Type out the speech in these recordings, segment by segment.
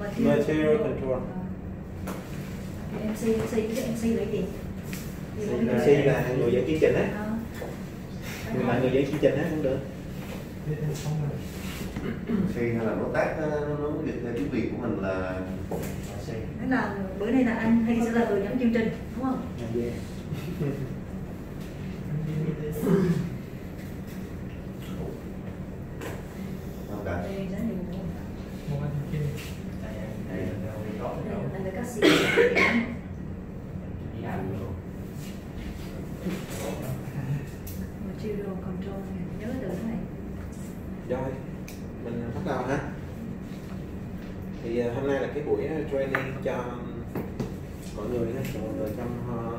Material control. MC MC cái MC là cái gì? MC là người dẫn chương trình á. Ờ. người là người dẫn chương trình á cũng được. Khi hay là đối tác nó nó dịch ra tiếng việt của mình là Thế là bữa nay là anh hay sẽ là người dẫn chương trình đúng không? Yeah. không cả Đây rất nhiều đúng không? Đây. Đây là các sĩ material control nhớ từ cái này rồi mình bắt đầu ha. Thì ờ, hôm nay là cái buổi ờ, training cho mọi người ha, cho mọi người trong ờ,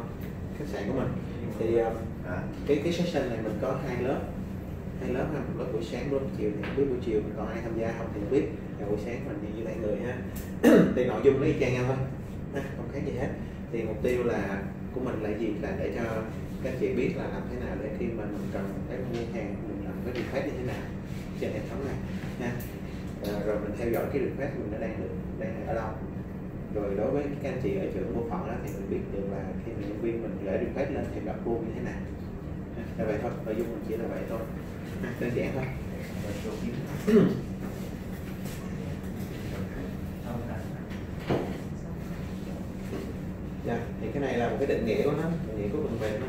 khách sạn của mình. Thì à, cái cái session này mình có hai lớp hai lớp ha một lớp buổi sáng lớp buổi chiều thì không biết buổi chiều mình còn ai tham gia không thì không biết. Và buổi sáng mình thì như bảy người ha. Thì nội dung nó y chang nhau thôi. Ha, không khác gì hết. Thì mục tiêu là của mình là gì? Là để cho các chị biết là làm thế nào để khi mà mình cần cái mua hàng mình làm cái request như thế nào trên hệ thống này. Ha. À, rồi mình theo dõi cái request mình nó đang được đang ở đâu. Rồi đối với các anh chị ở trưởng bộ phận đó thì mình biết được là khi mình nhân viên mình gửi request lên thì gặp approve như thế nào. Là vậy thôi. Nội dung mình chỉ là vậy thôi. Ha, đơn giản thôi Dạ, thì cái này là một cái định nghĩa của nó, định nghĩa của phần mềm đó.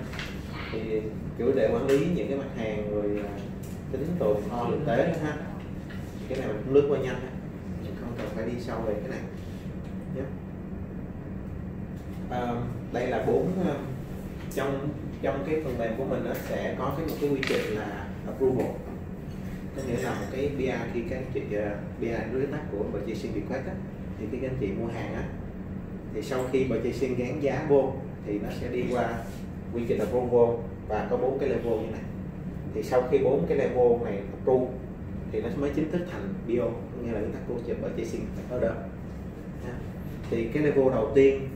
Thì kiểu để quản lý những cái mặt hàng rồi tính tồn kho thực tế đó ha. Cái này mình cũng lướt qua nhanh ha. Không cần phải đi sâu về cái này. Nhé. À, đây là bốn ờ, trong trong cái phần mềm của mình nó sẽ có cái một cái quy trình là approval có nghĩa là một cái BIA khi các anh chị ờ, uh, BIA đối tác của purchasing request á, thì khi các anh chị mua hàng á thì sau khi purchasing gán giá vô thì nó sẽ đi qua quy trình approval và có bốn cái level như này thì sau khi bốn cái level này approve thì nó mới chính thức thành bio có nghĩa là chúng ta cô chụp purchasing order Ha. thì cái level đầu tiên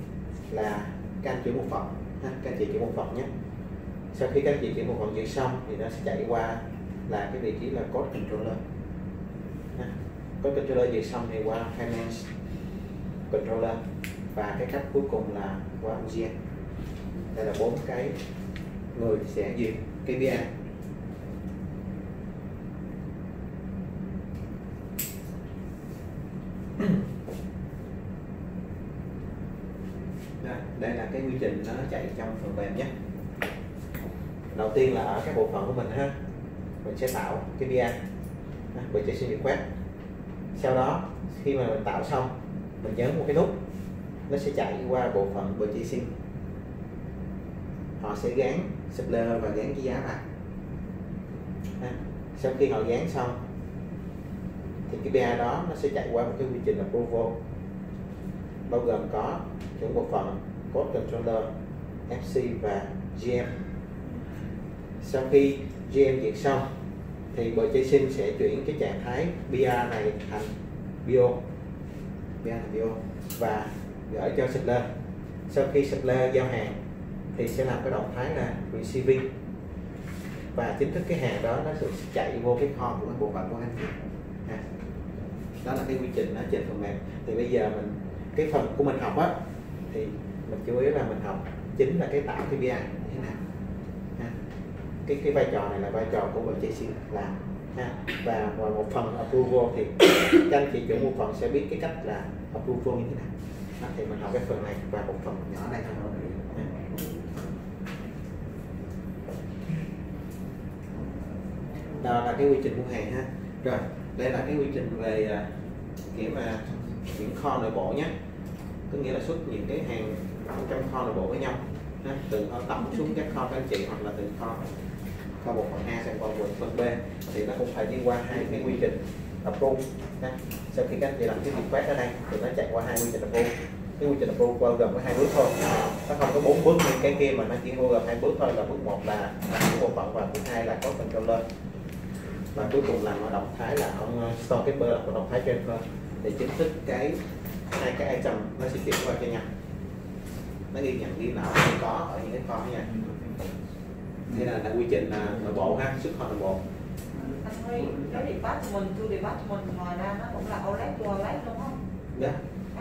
là các anh chuyển một phần ha. các anh chị chuyển một phần nhé sau khi các anh chị chuyển một vòng chuyển xong thì nó sẽ chạy qua là cái vị trí là code controller. Code controller chuyển xong thì qua finance controller. Và cái cách cuối cùng là qua OGM đây là bốn cái người sẽ duyệt KPI Đây, đây là cái quy trình nó chạy trong phần mềm nhé tiên là ở cái bộ phận của mình ha. Mình sẽ tạo KPI sẽ xin request. Sau đó, khi mà mình tạo xong, mình nhấn một cái nút, nó sẽ chạy qua bộ phận purchasing họ sẽ gán supplier và gán cái giá vào ha. sau khi họ gán xong, thì cái BA đó nó sẽ chạy qua một cái quy trình approval. Bao gồm có những bộ phận code controller FC và GM sau khi GM duyệt xong, thì bộ chế sinh sẽ chuyển cái trạng thái BA này thành BO BA thành BO và gửi cho supplier sau khi supplier giao hàng, thì sẽ làm cái động thái là receiving. Và chính thức cái hàng đó, nó sẽ chạy vô cái kho của cái bộ phận của anh chị đó là cái quy trình nó trên phần mềm. Thì bây giờ mình, cái phần của mình học á, thì mình chú ý là mình học chính là cái tạo cái BI như thế nào cái cái vai trò này là vai trò của purchasing làm ha. và ngoài một phần approval thì các anh chị chủ một phần sẽ biết cái cách là approval như thế nào đó, thì mình học cái phần này và một phần nhỏ này thôi đó là cái quy trình mua hàng ha rồi đây là cái quy trình về à, kiểu mà những kho nội bộ nhé có nghĩa là xuất những cái hàng trong kho nội bộ với nhau ha. từ kho tổng xuống các kho các anh chị hoặc là từ kho kho một phần A sang kho một phần B thì nó cũng phải đi qua hai cái quy trình tập ha. sau khi các anh chị làm cái request ở đây thì nó chạy qua hai quy trình tập trung. cái quy trình tập trung qua gồm có hai bước thôi. Nó không có bốn bước như cái kia mà nó chỉ qua gồm hai bước thôi là bước một là của bộ phận và bước hai là code controller. Và cuối cùng là ở động thái là ông uh, storekeeper là một động thái transfer để vâng. chính thức cái hai cái item nó sẽ chuyển qua cho nhau. Nó ghi nhận ghi nào không có ở những cái kho nha đây là, là quy trình uh, nội bộ ha xuất kho nội bộ anh Huy, cái department to department ngoài ra nó cũng là OLED to OLED đúng không? dạ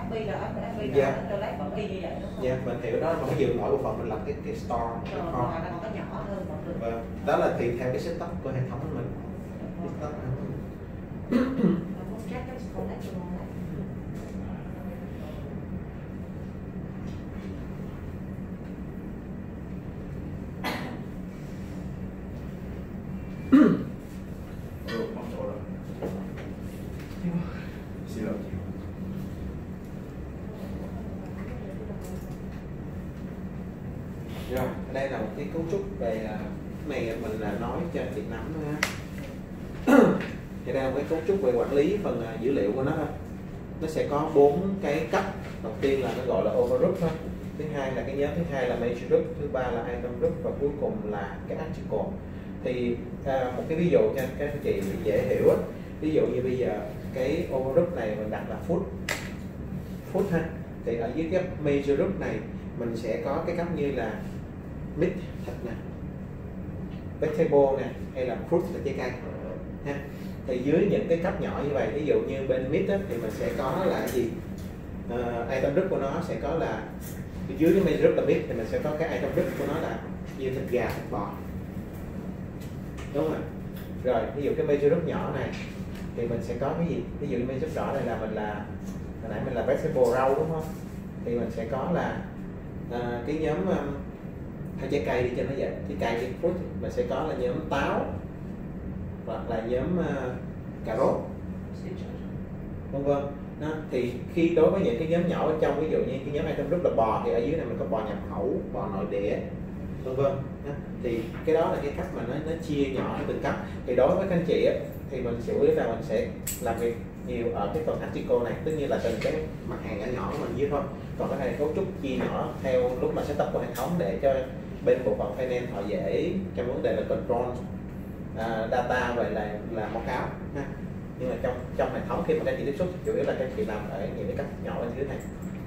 FB là FB Dạ. là Toilet vẫn y như vậy đúng không? dạ mình hiểu đó mà cái dừng mỗi bộ phận mình làm cái cái store cái kho nó có nhỏ hơn một được. Vâng, đó là tùy theo cái setup của hệ thống của mình setup Nó cũng check cái toilet cho nó lại. Ồ, mong chỗ rồi. Xin lỗi chị. rồi ở đây là một cái cấu trúc về à, cái này mình là nói cho anh chị nắm thôi ha thì đây là một cái cấu trúc về quản lý phần à, dữ liệu của nó thôi. Nó sẽ có bốn cái cấp. Đầu tiên là nó gọi là overgroup thôi. Thứ hai là cái nhóm thứ hai là major group thứ ba là item group và cuối cùng là cái article. Thì à, một cái ví dụ cho các anh chị dễ hiểu á. Ví dụ như bây giờ cái overgroup này mình đặt là food. Food ha. Thì ở dưới cái major group này mình sẽ có cái cấp như là meat thịt nè vegetable nè hay là fruit là trái cây ha thì dưới những cái cấp nhỏ như vậy ví dụ như bên mid á, thì mình sẽ có là gì uh, item group của nó sẽ có là dưới cái main group là mid thì mình sẽ có cái item group của nó là như thịt gà thịt bò đúng rồi. rồi ví dụ cái major group nhỏ này thì mình sẽ có cái gì ví dụ như major group nhỏ này là mình là hồi nãy mình là vegetable rau đúng không thì mình sẽ có là uh, cái nhóm um, hay à, trái cây đi cho nó vậy. trái cây cái fruit mình sẽ có là nhóm táo hoặc là nhóm uh, cà rốt. Vân vân. Đó. thì khi đối với những cái nhóm nhỏ ở trong ví dụ như cái nhóm item group là bò thì ở dưới này mình có bò nhập khẩu bò nội địa vân vân. Thì cái đó là cái cách mà nó nó chia nhỏ từng cấp. Thì đối với các anh chị thì mình sẽ ý là mình sẽ làm việc nhiều ở cái phần article này. Tất nhiên là từng cái mặt hàng nhỏ nhỏ của mình dưới thôi. Còn có thể cấu trúc chia nhỏ theo lúc mà setup của hệ thống để cho bên bộ phận finance họ dễ trong vấn đề là control À, data về là là báo cáo ha. Nhưng mà trong trong hệ thống khi mà các chị tiếp xúc chủ yếu là các chị làm ở những cái cấp nhỏ bên dưới này.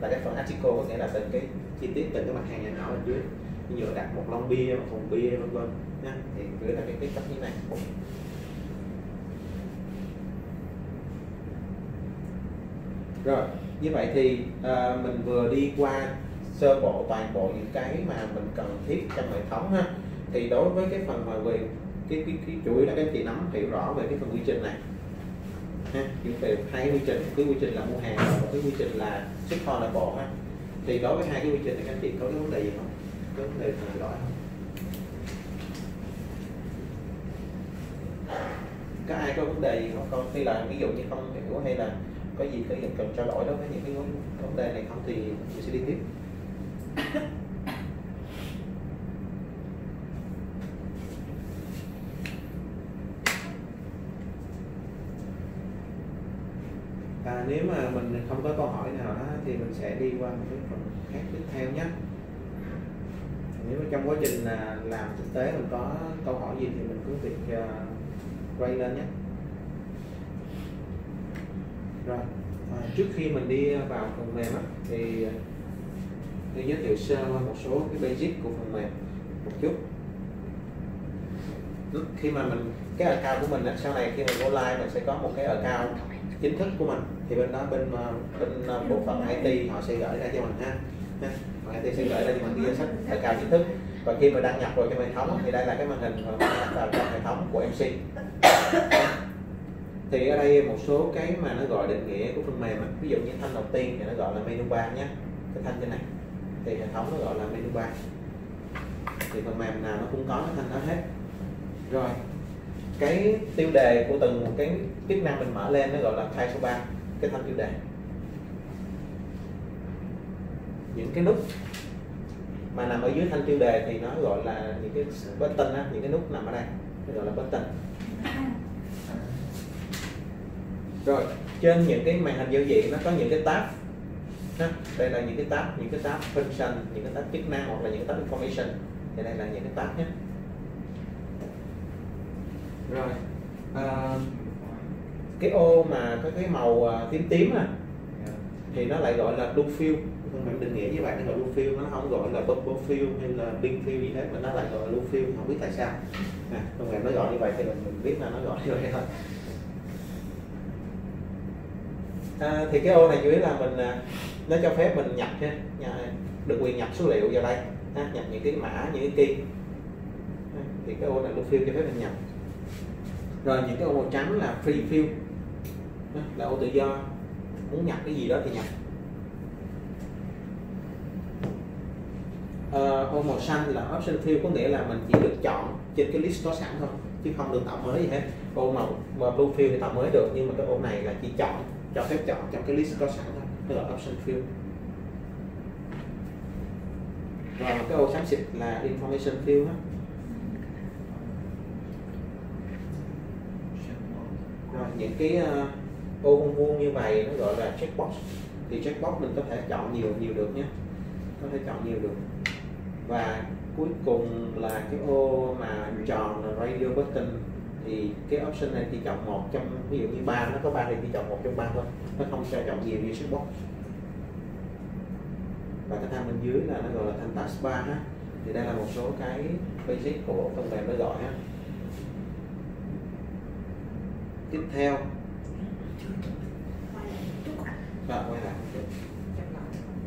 Là cái phần article có nghĩa là từng cái chi tiết từng cái mặt hàng nhỏ bên dưới. Ví dụ đặt một lon bia một thùng bia vân vân nha thì chủ yếu là cái tiết cấp như này. Rồi như vậy thì à, mình vừa đi qua sơ bộ toàn bộ những cái mà mình cần thiết trong hệ thống ha. Thì đối với cái phần mà về cái, cái, cái chủ yếu là các anh chị nắm hiểu rõ về cái phần quy trình này. Ha những về hai cái quy trình cái quy trình là mua hàng và một cái quy trình là xuất kho là bộ ha thì đối với hai cái quy trình này các anh chị có cái vấn đề gì không? Có vấn đề nào rõ không? Có ai có vấn đề gì không? Con hay là ví dụ như không hiểu hay là có gì có cần trao đổi đối với những cái vấn đề này không thì chị sẽ đi tiếp à, nếu mà mình không có câu hỏi nào đó thì mình sẽ đi qua một cái phần khác tiếp theo nhé. Nếu trong quá trình là làm thực tế mình có câu hỏi gì thì mình cứ việc uh, quay lên nhé. Rồi à, trước khi mình đi vào phần mềm á, thì à, tôi giới thiệu sơ qua một số cái basic của phần mềm một chút. Lúc khi mà mình cái account của mình á, sau này khi mình go live mình sẽ có một cái account chính thức của mình. Thì bên đó, bên ờ, bên ờ, bộ phận IT họ sẽ gửi ra cho mình ha. Ha. IT sẽ gửi ra cho mình cái danh sách account chính thức. Và khi mà đăng nhập vào trong hệ thống thì đây là cái màn hình mà đăng vào trong hệ thống của MC thì ở đây một số cái mà nó gọi định nghĩa của phần mềm ví dụ như thanh đầu tiên thì nó gọi là menu bar nhé. Cái thanh trên này. Thì hệ thống nó gọi là menu bar. Thì phần mềm nào nó cũng có cái thanh đó hết. Rồi cái tiêu đề của từng một cái chức năng mình mở lên nó gọi là file số 3 cái thanh tiêu đề. Những cái nút mà nằm ở dưới thanh tiêu đề thì nó gọi là những cái button á, những cái nút nằm ở đây nó gọi là button. Rồi trên những cái màn hình giao diện nó có những cái tab ha. đây là những cái tab những cái tab function những cái tab chức năng hoặc là những cái tab information. Thì đây là những cái tab nhé rồi. À, cái ô mà có cái màu à, tím tím à thì nó lại gọi là blue fill phần mềm định nghĩa như vậy nó gọi blue fill nó không gọi là purple fill hay là pink fill gì hết mà nó lại gọi là blue fill không biết tại sao. À, mềm nó gọi như vậy thì mình, mình biết là nó gọi như vậy thôi. À, thì cái ô này chủ yếu là mình à, nó cho phép mình nhập ha nhà- được quyền nhập số liệu vào đây. Ha, nhập những cái mã những cái key. Thì cái ô này lưu fill cho phép mình nhập rồi những cái ô màu trắng là free fill. Là ô tự do. Muốn nhập cái gì đó thì nhập. Uh, ô màu xanh là option fill có nghĩa là mình chỉ được chọn trên cái list có sẵn thôi chứ không được tạo mới gì hết. Ô màu mà blue fill thì tạo mới được nhưng mà cái ô này là chỉ chọn cho phép chọn trong cái list có sẵn thôi tức là option fill. Rồi cái ô xám xịt là information fill đó rồi những cái ờ, ô vuông vuông như vậy nó gọi là checkbox. Thì checkbox mình có thể chọn nhiều nhiều được nhé. Có thể chọn nhiều được. Và cuối cùng là cái ô mà tròn là radio button. Thì cái option này chỉ chọn một trong, ví dụ như ba, nó có ba thì chỉ chọn một trong ba thôi. Nó không sẽ chọn nhiều như checkbox. Và cái thang bên dưới là nó gọi là thanh taskbar ha. Thì đây là một số cái basic của phần mềm nó gọi ha tiếp theo. Và quay lại.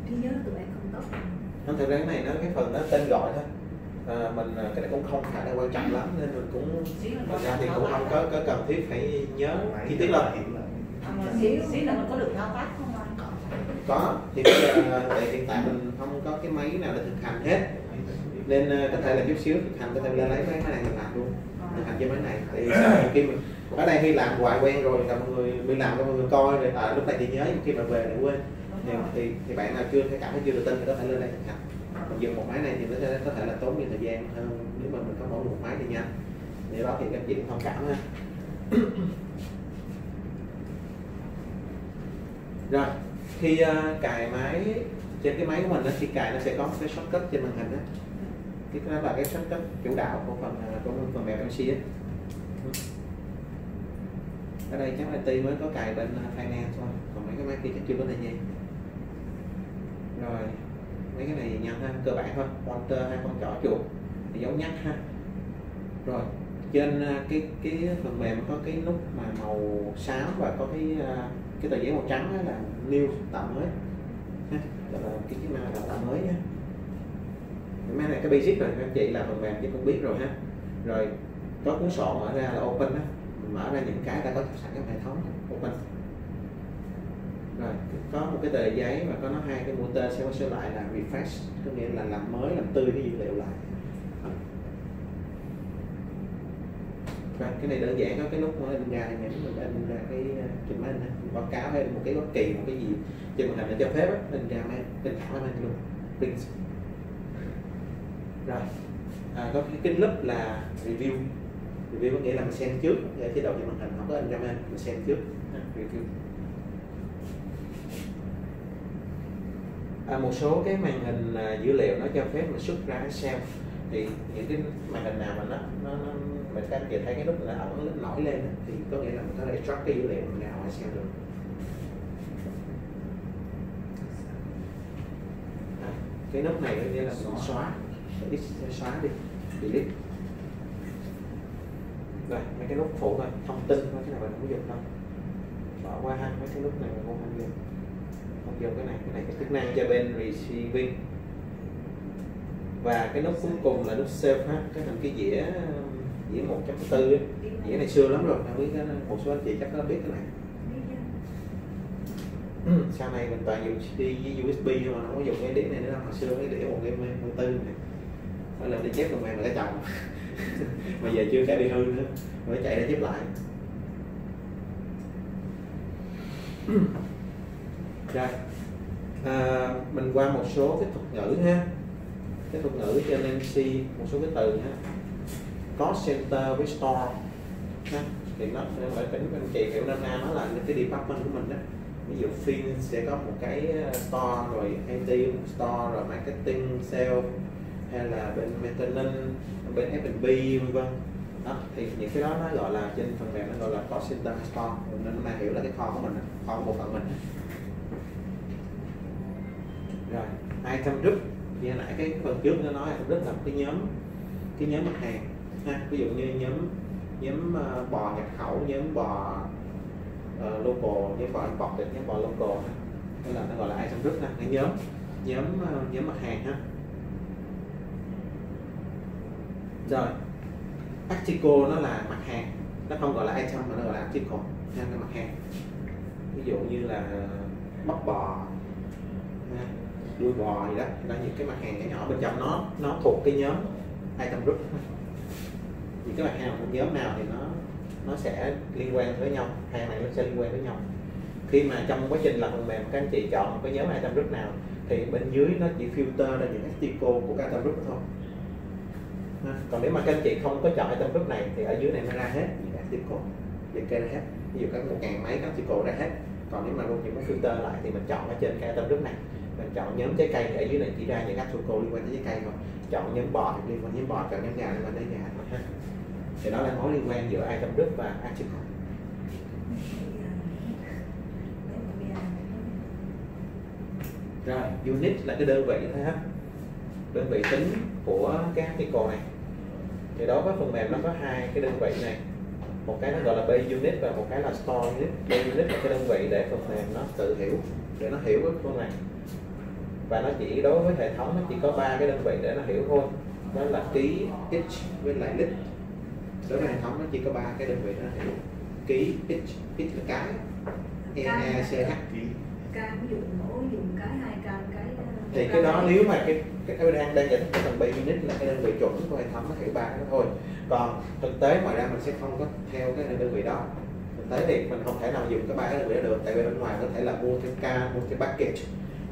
Trí nhớ tụi em không tốt. Nó thực ra cái này nó cái phần nó tên gọi thôi. À, mình à, cái này cũng không phải là quan trọng lắm nên mình cũng thực ra thì cũng không có, có cần thiết phải nhớ chi tiết lắm. xíu xíu là mình có được thao tác không anh? Có. Thì bây giờ tại hiện tại mình không có cái máy nào để thực hành hết. Nên à, có thể là chút xíu thực hành có thể lên lấy mấy máy này mình làm luôn. Thực hành trên máy này. Thì sau khi mình ở đây khi làm hoài quen rồi là mọi người đi làm cho mọi người coi rồi à, lúc này thì nhớ khi mà về lại quên thì, thì, thì bạn nào chưa thấy cảm thấy chưa tự tin thì có thể lên đây thực hành. Mình dùng một máy này thì nó sẽ có thể là tốn nhiều thời gian hơn nếu mà mình có mỗi một máy thì nhanh. Để đó thì các chị thông cảm ha. Rồi khi uh, cài máy trên cái máy của mình đó, khi cài nó sẽ có một cái shortcut trên màn hình đó cái đó là cái shortcut chủ đạo của phần uh, của phần mềm MC á ở đây chắc IT mới có cài bên à, finance thôi. Còn mấy cái máy kia chắc chưa có thời gian rồi, mấy cái này nhanh ha, cơ bản thôi. Pointer hai con trỏ chuột. Thì dấu nhắc ha. Rồi, trên à, cái cái phần mềm có cái nút mà màu xám và có cái à, cái tờ giấy màu trắng đó là new tạo mới. Ha, là cái chức năng là tạo mới nha cái máy này cái basic rồi các chị là phần mềm chứ cũng biết rồi ha. Rồi, có cuốn sổ mở ra là open á. Mình mở ra những cái đã có sẵn trong hệ thống của mình. Rồi có một cái tờ giấy mà có nó hai cái motor sẽ sẽ lại là refresh có nghĩa là làm mới làm tươi cái dữ liệu lại. Rồi cái này đơn giản có cái nút mà in ra thì nhấn mình in ra cái trình trên máy in báo cáo hay một cái bất kỳ một cái gì trên màn hình nó cho phép á in ra máy in thẳng lên luôn print. Rồi à, có cái kính lớp là review review có nghĩa là mình xem trước. Ở chế độ trên màn hình không có in ra main mình xem trước. Review à, một số cái màn hình à, dữ liệu nó cho phép mình xuất ra Excel thì những cái màn hình nào mà nó nó, nó mình các anh chị thấy cái nút là ẩn nó nổi lên thì có nghĩa là mình có thể extract cái dữ liệu mình ra ngoài Excel được. À, cái nút này có nghĩa là mình xóa. Xóa đi. Delete rồi mấy cái nút phụ thôi thông tin thôi cái này mình không dùng đâu. Bỏ qua ha mấy cái nút này mình không dùng. Không dùng cái này cái này cái chức năng cho bên receiving. Và cái nút cuối cùng là nút save ha cái thành cái dĩa dĩa 1.4 á. dĩa này xưa lắm rồi không biết cái- một số anh chị chắc có biết cái này. Sau này mình toàn dùng CD với USB nhưng mà không có dùng cái đĩa này nữa đâu hồi xưa cái đĩa một game một tư này. Phải là đi chép phần mềm là cái chồng mà giờ chưa cái bị hư nữa. Mới chạy ra chép lại. Rồi. À, mình qua một số cái thuật ngữ ha. Cái thuật ngữ trên MC một số cái từ ha cost center với store. Ha thì nó phải tính anh chị hiểu năm nam nó là những cái department của mình đó. Ví dụ phim sẽ có một cái ờ, store rồi IT một store rồi marketing sale hay là bên maintenance bên F&B vân vân. Đó thì những cái đó nó gọi là trên phần mềm nó gọi là cost center store. Nên mà hiểu là cái kho của mình kho của bộ phận mình. Rồi item group? Như hồi nãy cái phần trước nó nói item group là một cái nhóm cái nhóm mặt hàng ha. Ví dụ như nhóm nhóm uh, bò nhập khẩu nhóm bò uh, local nhóm bò imported nhóm bò local ha. nên là nó gọi là item group ha, cái nhóm nhóm uh, nhóm mặt hàng ha. Rồi. Article nó là mặt hàng, nó không gọi là item mà nó gọi là article, nên là mặt hàng. Ví dụ như là bắp bò, đuôi bò gì đó, đó những cái mặt hàng nhỏ nhỏ bên trong nó nó thuộc cái nhóm item group. Những cái mặt hàng của nhóm nào thì nó nó sẽ liên quan với nhau hàng này nó sẽ liên quan với nhau khi mà trong quá trình làm phần mềm các anh chị chọn cái nhóm item group nào thì bên dưới nó chỉ filter ra những article của các item group đó thôi còn nếu mà các anh chị không có chọn item group này, thì ở dưới này nó ra hết những article liệt kê ra hết. Ví dụ các một ngàn mấy article ra hết. Còn nếu mà luôn những cái filter lại, thì mình chọn ở trên cái item group này. Mình chọn nhóm trái cây thì ở dưới này chỉ ra những article liên quan tới trái cây thôi. Chọn nhóm bò thì liên quan nhóm bò, chọn nhóm gà liên quan tới gà thôi. Ha. Thì đó là mối liên quan giữa item group và article rồi, unit là cái đơn vị thôi ha. Đơn vị tính của cái article này thì đối với phần mềm nó có hai cái đơn vị này. Một cái nó gọi là base unit và một cái là store unit. Base unit là cái đơn vị để phần mềm nó tự hiểu để nó hiểu cái con này. Và nó chỉ đối với hệ thống nó chỉ có ba cái đơn vị để nó hiểu thôi. Đó là ký inch với lại lít đối với hệ thống nó chỉ có ba cái đơn vị để nó hiểu. Ký inch inch là cái. E e c h. Ca ví dụ mỗi dùng cái hai ca cái ờ, thì cái đó nếu mà cái cái cái đang đang giải thích cái tầng bay unit là cái đơn vị chuẩn của hệ thống nó hiểu ba cái đó thôi. Còn thực tế ngoài ra mình sẽ không có theo cái đơn vị đó. Thực tế thì mình không thể nào dùng cái ba cái đơn vị đó được, tại vì bên ngoài có thể là mua thêm ca mua thêm package,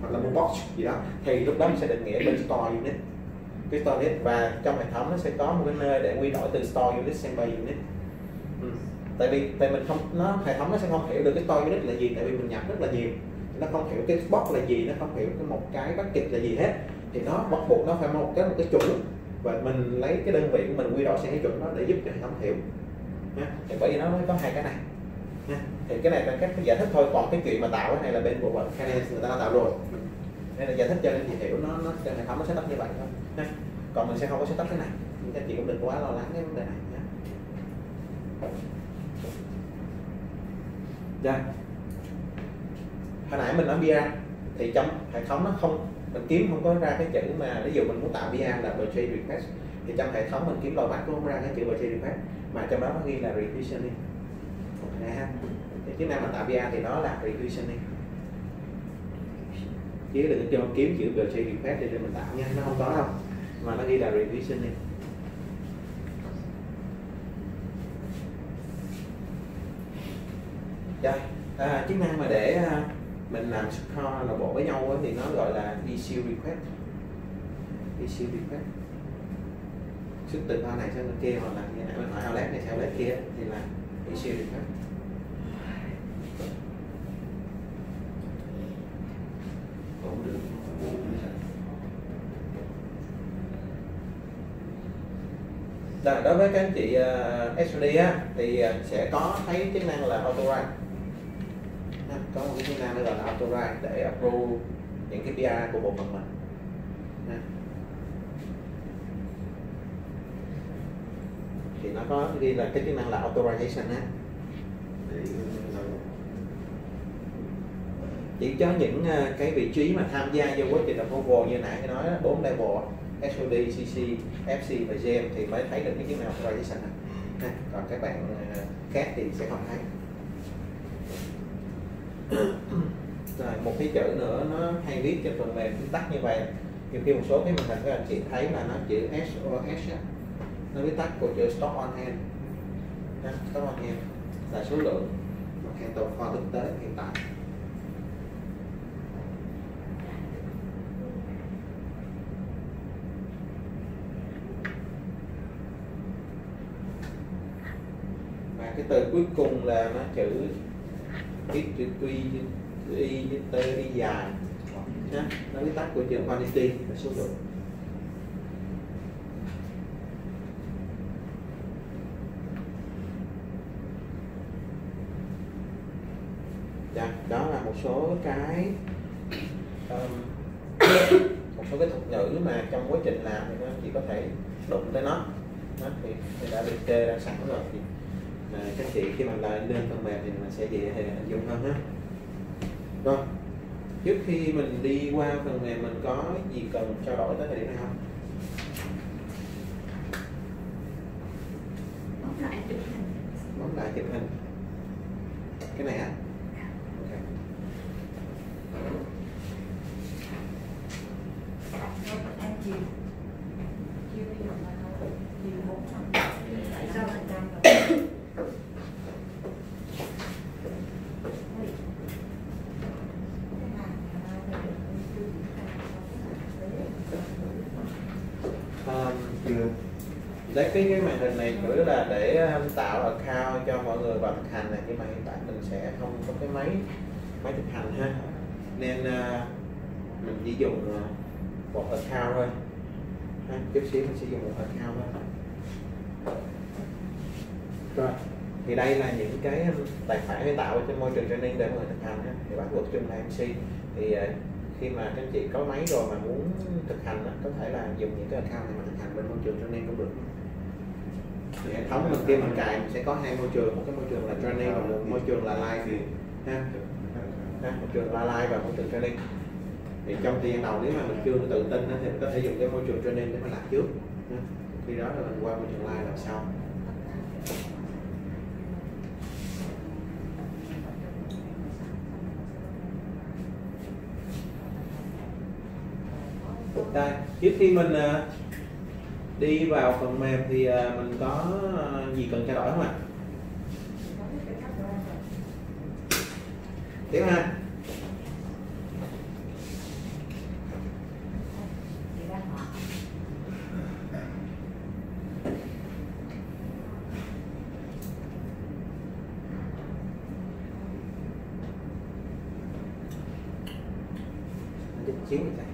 hoặc là mua box gì đó. Thì lúc đó mình sẽ định nghĩa bên store unit. Cái store unit và trong hệ thống nó sẽ có một cái nơi để quy đổi từ store unit sang bay unit. Ừ. tại vì, tại mình không, nó, hệ thống nó sẽ không hiểu được cái store unit là gì, tại vì mình nhập rất là nhiều nó không hiểu cái box là gì, nó không hiểu cái một cái bucket là gì hết thì nó bắt buộc nó phải một cái một cái chuẩn và mình lấy cái đơn vị của mình quy đổi sang cái chuẩn đó để giúp cho hệ thống hiểu ha. thì bởi vì nó mới có hai cái này ha. thì cái này là cách giải thích thôi còn cái chuyện mà tạo cái này là bên bộ phận finance người ta đã tạo rồi nên là giải thích cho nên chị hiểu nó nó, cho hệ thống nó setup như vậy thôi ha. còn mình sẽ không có setup cái này nhưng các chị cũng đừng quá lo lắng cái vấn đề này nhé Yeah hồi nãy mình nói bia thì trong hệ thống nó không mình kiếm không có ra cái chữ mà ví dụ mình muốn tạo bia là purchase request thì trong hệ thống mình kiếm lò mắt cũng không ra cái chữ purchase request mà trong đó nó ghi là requisitioning. Ok ha. Thì chức năng mà tạo bia thì nó là requisitioning. Chứ đừng cho kiếm chữ purchase request để mình tạo nha nó không có đâu mà nó ghi là requisitioning. Rồi à, chức năng mà để à, mình làm score nội bộ với nhau thì nó gọi là issue request. Issue request. Xuất từ file này sang bên kia hoặc là như nãy mình hỏi outlet này sang outlet kia thì là issue request. Cũng được này. Rồi, đối với các anh chị uh, SOD á thì uh, sẽ có thấy chức năng là auto-write Ha, có một cái chức năng gọi là auto-write để approve những cái PR của bộ phận mình. Thì nó có ghi là cái chức năng là authorization á. Ừ. Chỉ cho những ờ, cái vị trí mà tham gia vô quá trình approval như nãy nói bốn level SOD, CC, FC và GM thì mới thấy được cái chức năng authorization này. Còn các bạn ờ, khác thì sẽ không thấy. rồi, một cái chữ nữa, nó hay viết trên phần mềm viết tắt như vậy. Nhiều khi một số cái màn hình các anh chị thấy là nó chữ SOS á. Nó viết tắt của chữ stock on hand. Stock on hand là số lượng mặt hàng tồn kho thực tế hiện tại. Và cái từ cuối cùng là nó chữ cái chữ quy chữ y chữ t đi dài. Ha nó viết tắt của chữ quantity là số lượng. Dạ, đó là một số cái um, một số cái thuật ngữ mà trong quá trình làm thì nó chỉ có thể đụng tới nó, nó thì, thì đã liệt kê ra sẵn rồi thì à, các chị khi mà lại lên phần mềm thì mình sẽ dễ hình dung hơn ha. Rồi trước khi mình đi qua phần mềm mình có gì cần trao đổi tới thời điểm này không? Bấm lại chụp hình. Bấm lại chụp hình. Cái này á Ok. em chiều chiều bây giờ là chiều bốn trăm tại sao phần trăm rồi Um, chưa cái cái màn hình này chủ yếu là để um, tạo account cho mọi người vào thực hành này nhưng mà hiện tại mình sẽ không có cái máy máy thực hành ha. Nên uh, mình chỉ dùng uh, một account thôi. Ha, chút xíu mình sẽ dùng một account thôi rồi thì đây là những cái um, tài khoản để tạo trên môi trường training để mọi người thực hành ha. thì bắt buộc chung là MC thì uh, khi mà các anh chị có máy rồi mà muốn thực hành đó có thể là dùng những cái account này mà thực hành bên môi trường training cũng được thì hệ thống mình tiêm mình cài mình sẽ có hai môi trường. Một cái môi trường là training và một môi trường là live. Ha? Ha? Môi trường là live và môi trường training. Thì trong thời gian đầu, nếu mà mình chưa tự tin thì mình có thể dùng cái môi trường training để mà làm trước. Ha. khi đó là mình qua môi trường live làm sau đây, trước khi mình à, đi vào phần mềm thì à, mình có à, gì cần trao đổi không ạ? Tiếp ha xíu mình thấy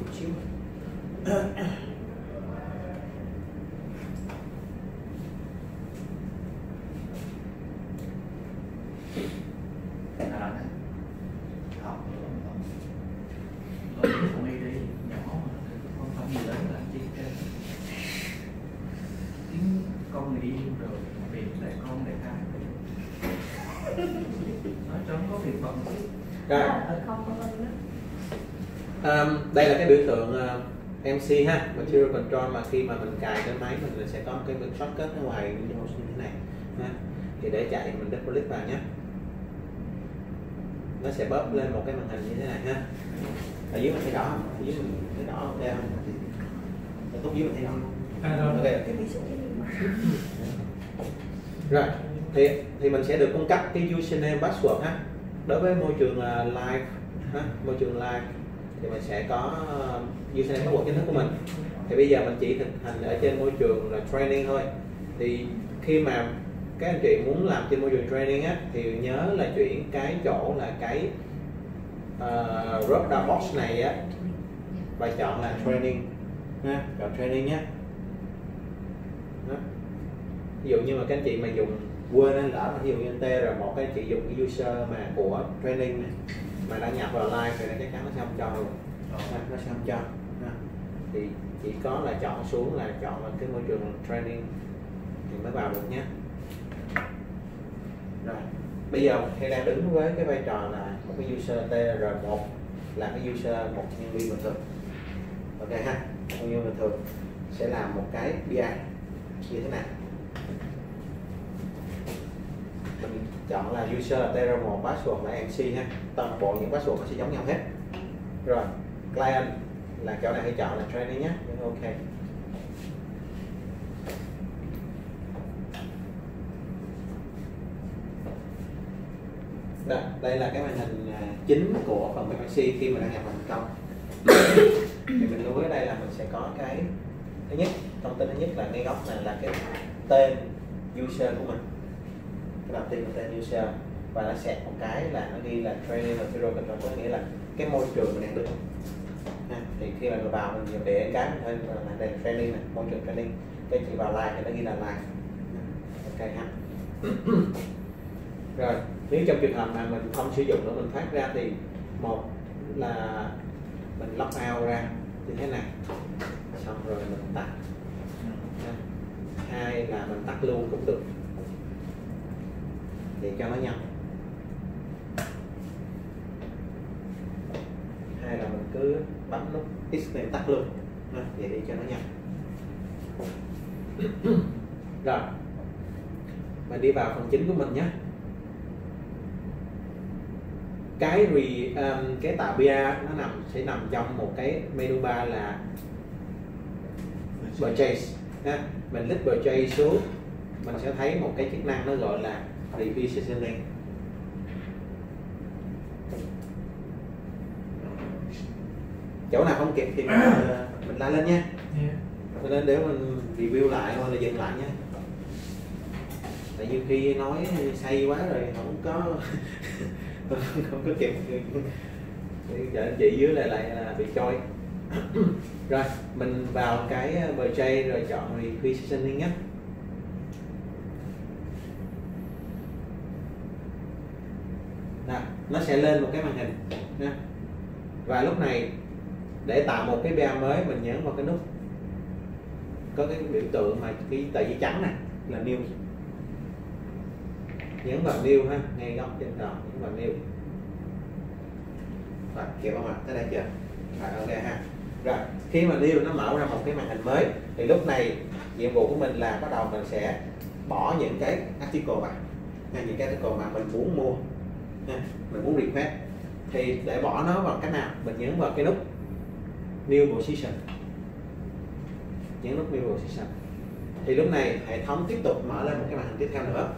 chút xíu À, học rồi không đi đi nhỏ mà không phải gì lớn làm chi hết tiếng con người yêu rồi việc lại con lại cái nói cho có việc bận rồi không có lên nữa Um, đây là cái biểu tượng uh, MC ha Material Control mà khi mà mình cài cái máy mình sẽ có một cái biểu shortcut ở ngoài Windows như thế này ha. thì để chạy mình double click vào nhé nó sẽ bóp lên một cái màn hình như thế này ha ở dưới mình thấy đỏ không? ở dưới mình thấy đỏ không? Đây không? ở dưới mình thấy đỏ không? à. Ok, rồi thì thì mình sẽ được cung cấp cái username password ha. Đối với môi trường uh, live ha môi trường live thì mình sẽ có uh, username password chính thức của mình. Thì bây giờ mình chỉ thực hành ở trên môi trường là training thôi. Thì khi mà các anh chị muốn làm trên môi trường training á thì nhớ là chuyển cái chỗ là cái uh, drop down box này á và chọn là training ha chọn training nhé ví dụ như mà các anh chị mà dùng quên anh lỡ mà ví dụ như TR1 các anh chị dùng cái user mà của training này mà đăng nhập vào live thì nó chắc chắn nó sẽ không cho luôn. Ha, nó sẽ không cho thì chỉ có là chọn xuống là chọn là cái môi trường training thì mới vào được nhé. Rồi bây giờ khi đang đứng với cái vai trò là một cái user TR1 là cái user một nhân viên bình thường. Ok ha một nhân viên bình thường sẽ làm một cái BI như thế này mình chọn là user là TR1 password là MC ha. Toàn bộ những password nó sẽ giống nhau hết. Rồi client là chỗ này hãy chọn là training nhé. Nhấn ok. Đó, đây là cái màn hình à, chính của phần mềm MC khi mà đăng nhập thành công thì mình lưu ý ở đây là mình sẽ có cái thứ nhất thông tin thứ nhất là ngay góc này là cái tên user của mình cái đầu tiên tên user và nó sẽ một cái là nó ghi là training zero control có nghĩa là cái môi trường mình đang đứng. À, thì khi mà mình vào mình để cái mình thêm là đây là training này môi trường training. Cái chị vào like thì nó ghi là like ok ha. Rồi nếu trong trường hợp mà mình không sử dụng nữa mình thoát ra thì một là mình lock out ra như thế này xong rồi mình tắt. Hai là mình tắt luôn cũng được để cho nó nhanh. Hai là mình cứ bấm nút X này tắt luôn. Vậy đi cho nó nhanh. Rồi. Mình đi vào phần chính của mình nhé. Cái re, um, cái tạo bia nó nằm sẽ nằm trong một cái menu bar là purchase. Ha. mình click purchase xuống mình sẽ thấy một cái chức năng nó gọi là repositioning chỗ nào không kịp thì mình, ờ, mình la lên nha. Cho nên để mình review lại hoặc là dừng lại nha. Tại nhiều khi nói say quá rồi không có không có kịp vợ anh chị dưới lại lại là bị trôi. Rồi mình vào cái bờ chay rồi chọn repositioning nhé Nào, nó sẽ lên một cái màn hình, nha. Và lúc này, để tạo một cái BA mới mình nhấn vào cái nút, có cái biểu tượng mà cái tờ giấy trắng này, là new nhấn vào new ha, ngay góc trên đầu nhấn vào new rồi kịp không ạ, tới đây chưa? Rồi ok ha. Rồi, khi mà new nó mở ra một cái màn hình mới, thì lúc này nhiệm vụ của mình là bắt đầu mình sẽ bỏ những cái article vào. Hay những cái article mà mình muốn mua ha, mình muốn request thì để bỏ nó vào cách nào? Mình nhấn vào cái nút new position. Nhấn nút new position. Thì lúc này hệ thống tiếp tục mở lên một cái màn hình tiếp theo nữa.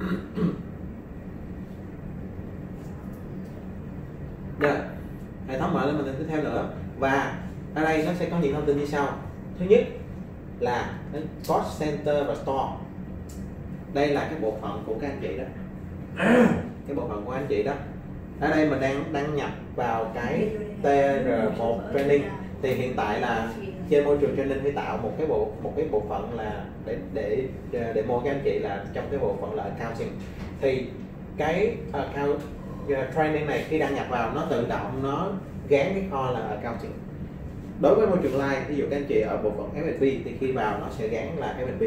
Rồi hệ thống mở lên màn hình tiếp theo nữa. Và ở đây nó sẽ có những thông tin như sau. Thứ nhất là cost center và store đây là cái bộ phận của các anh chị đó. Cái bộ phận của anh chị đó. Ở đây mình đang đăng nhập vào cái TR1 training. Thì hiện tại là trên môi trường training phải tạo một cái bộ một cái bộ phận là để để để mua các anh chị là trong cái bộ phận là accounting. Thì cái account uh, training này khi đăng nhập vào nó tự động nó gán cái kho là accounting. Đối với môi trường live ví dụ các anh chị ở bộ phận F&B thì khi vào nó sẽ gán là F&B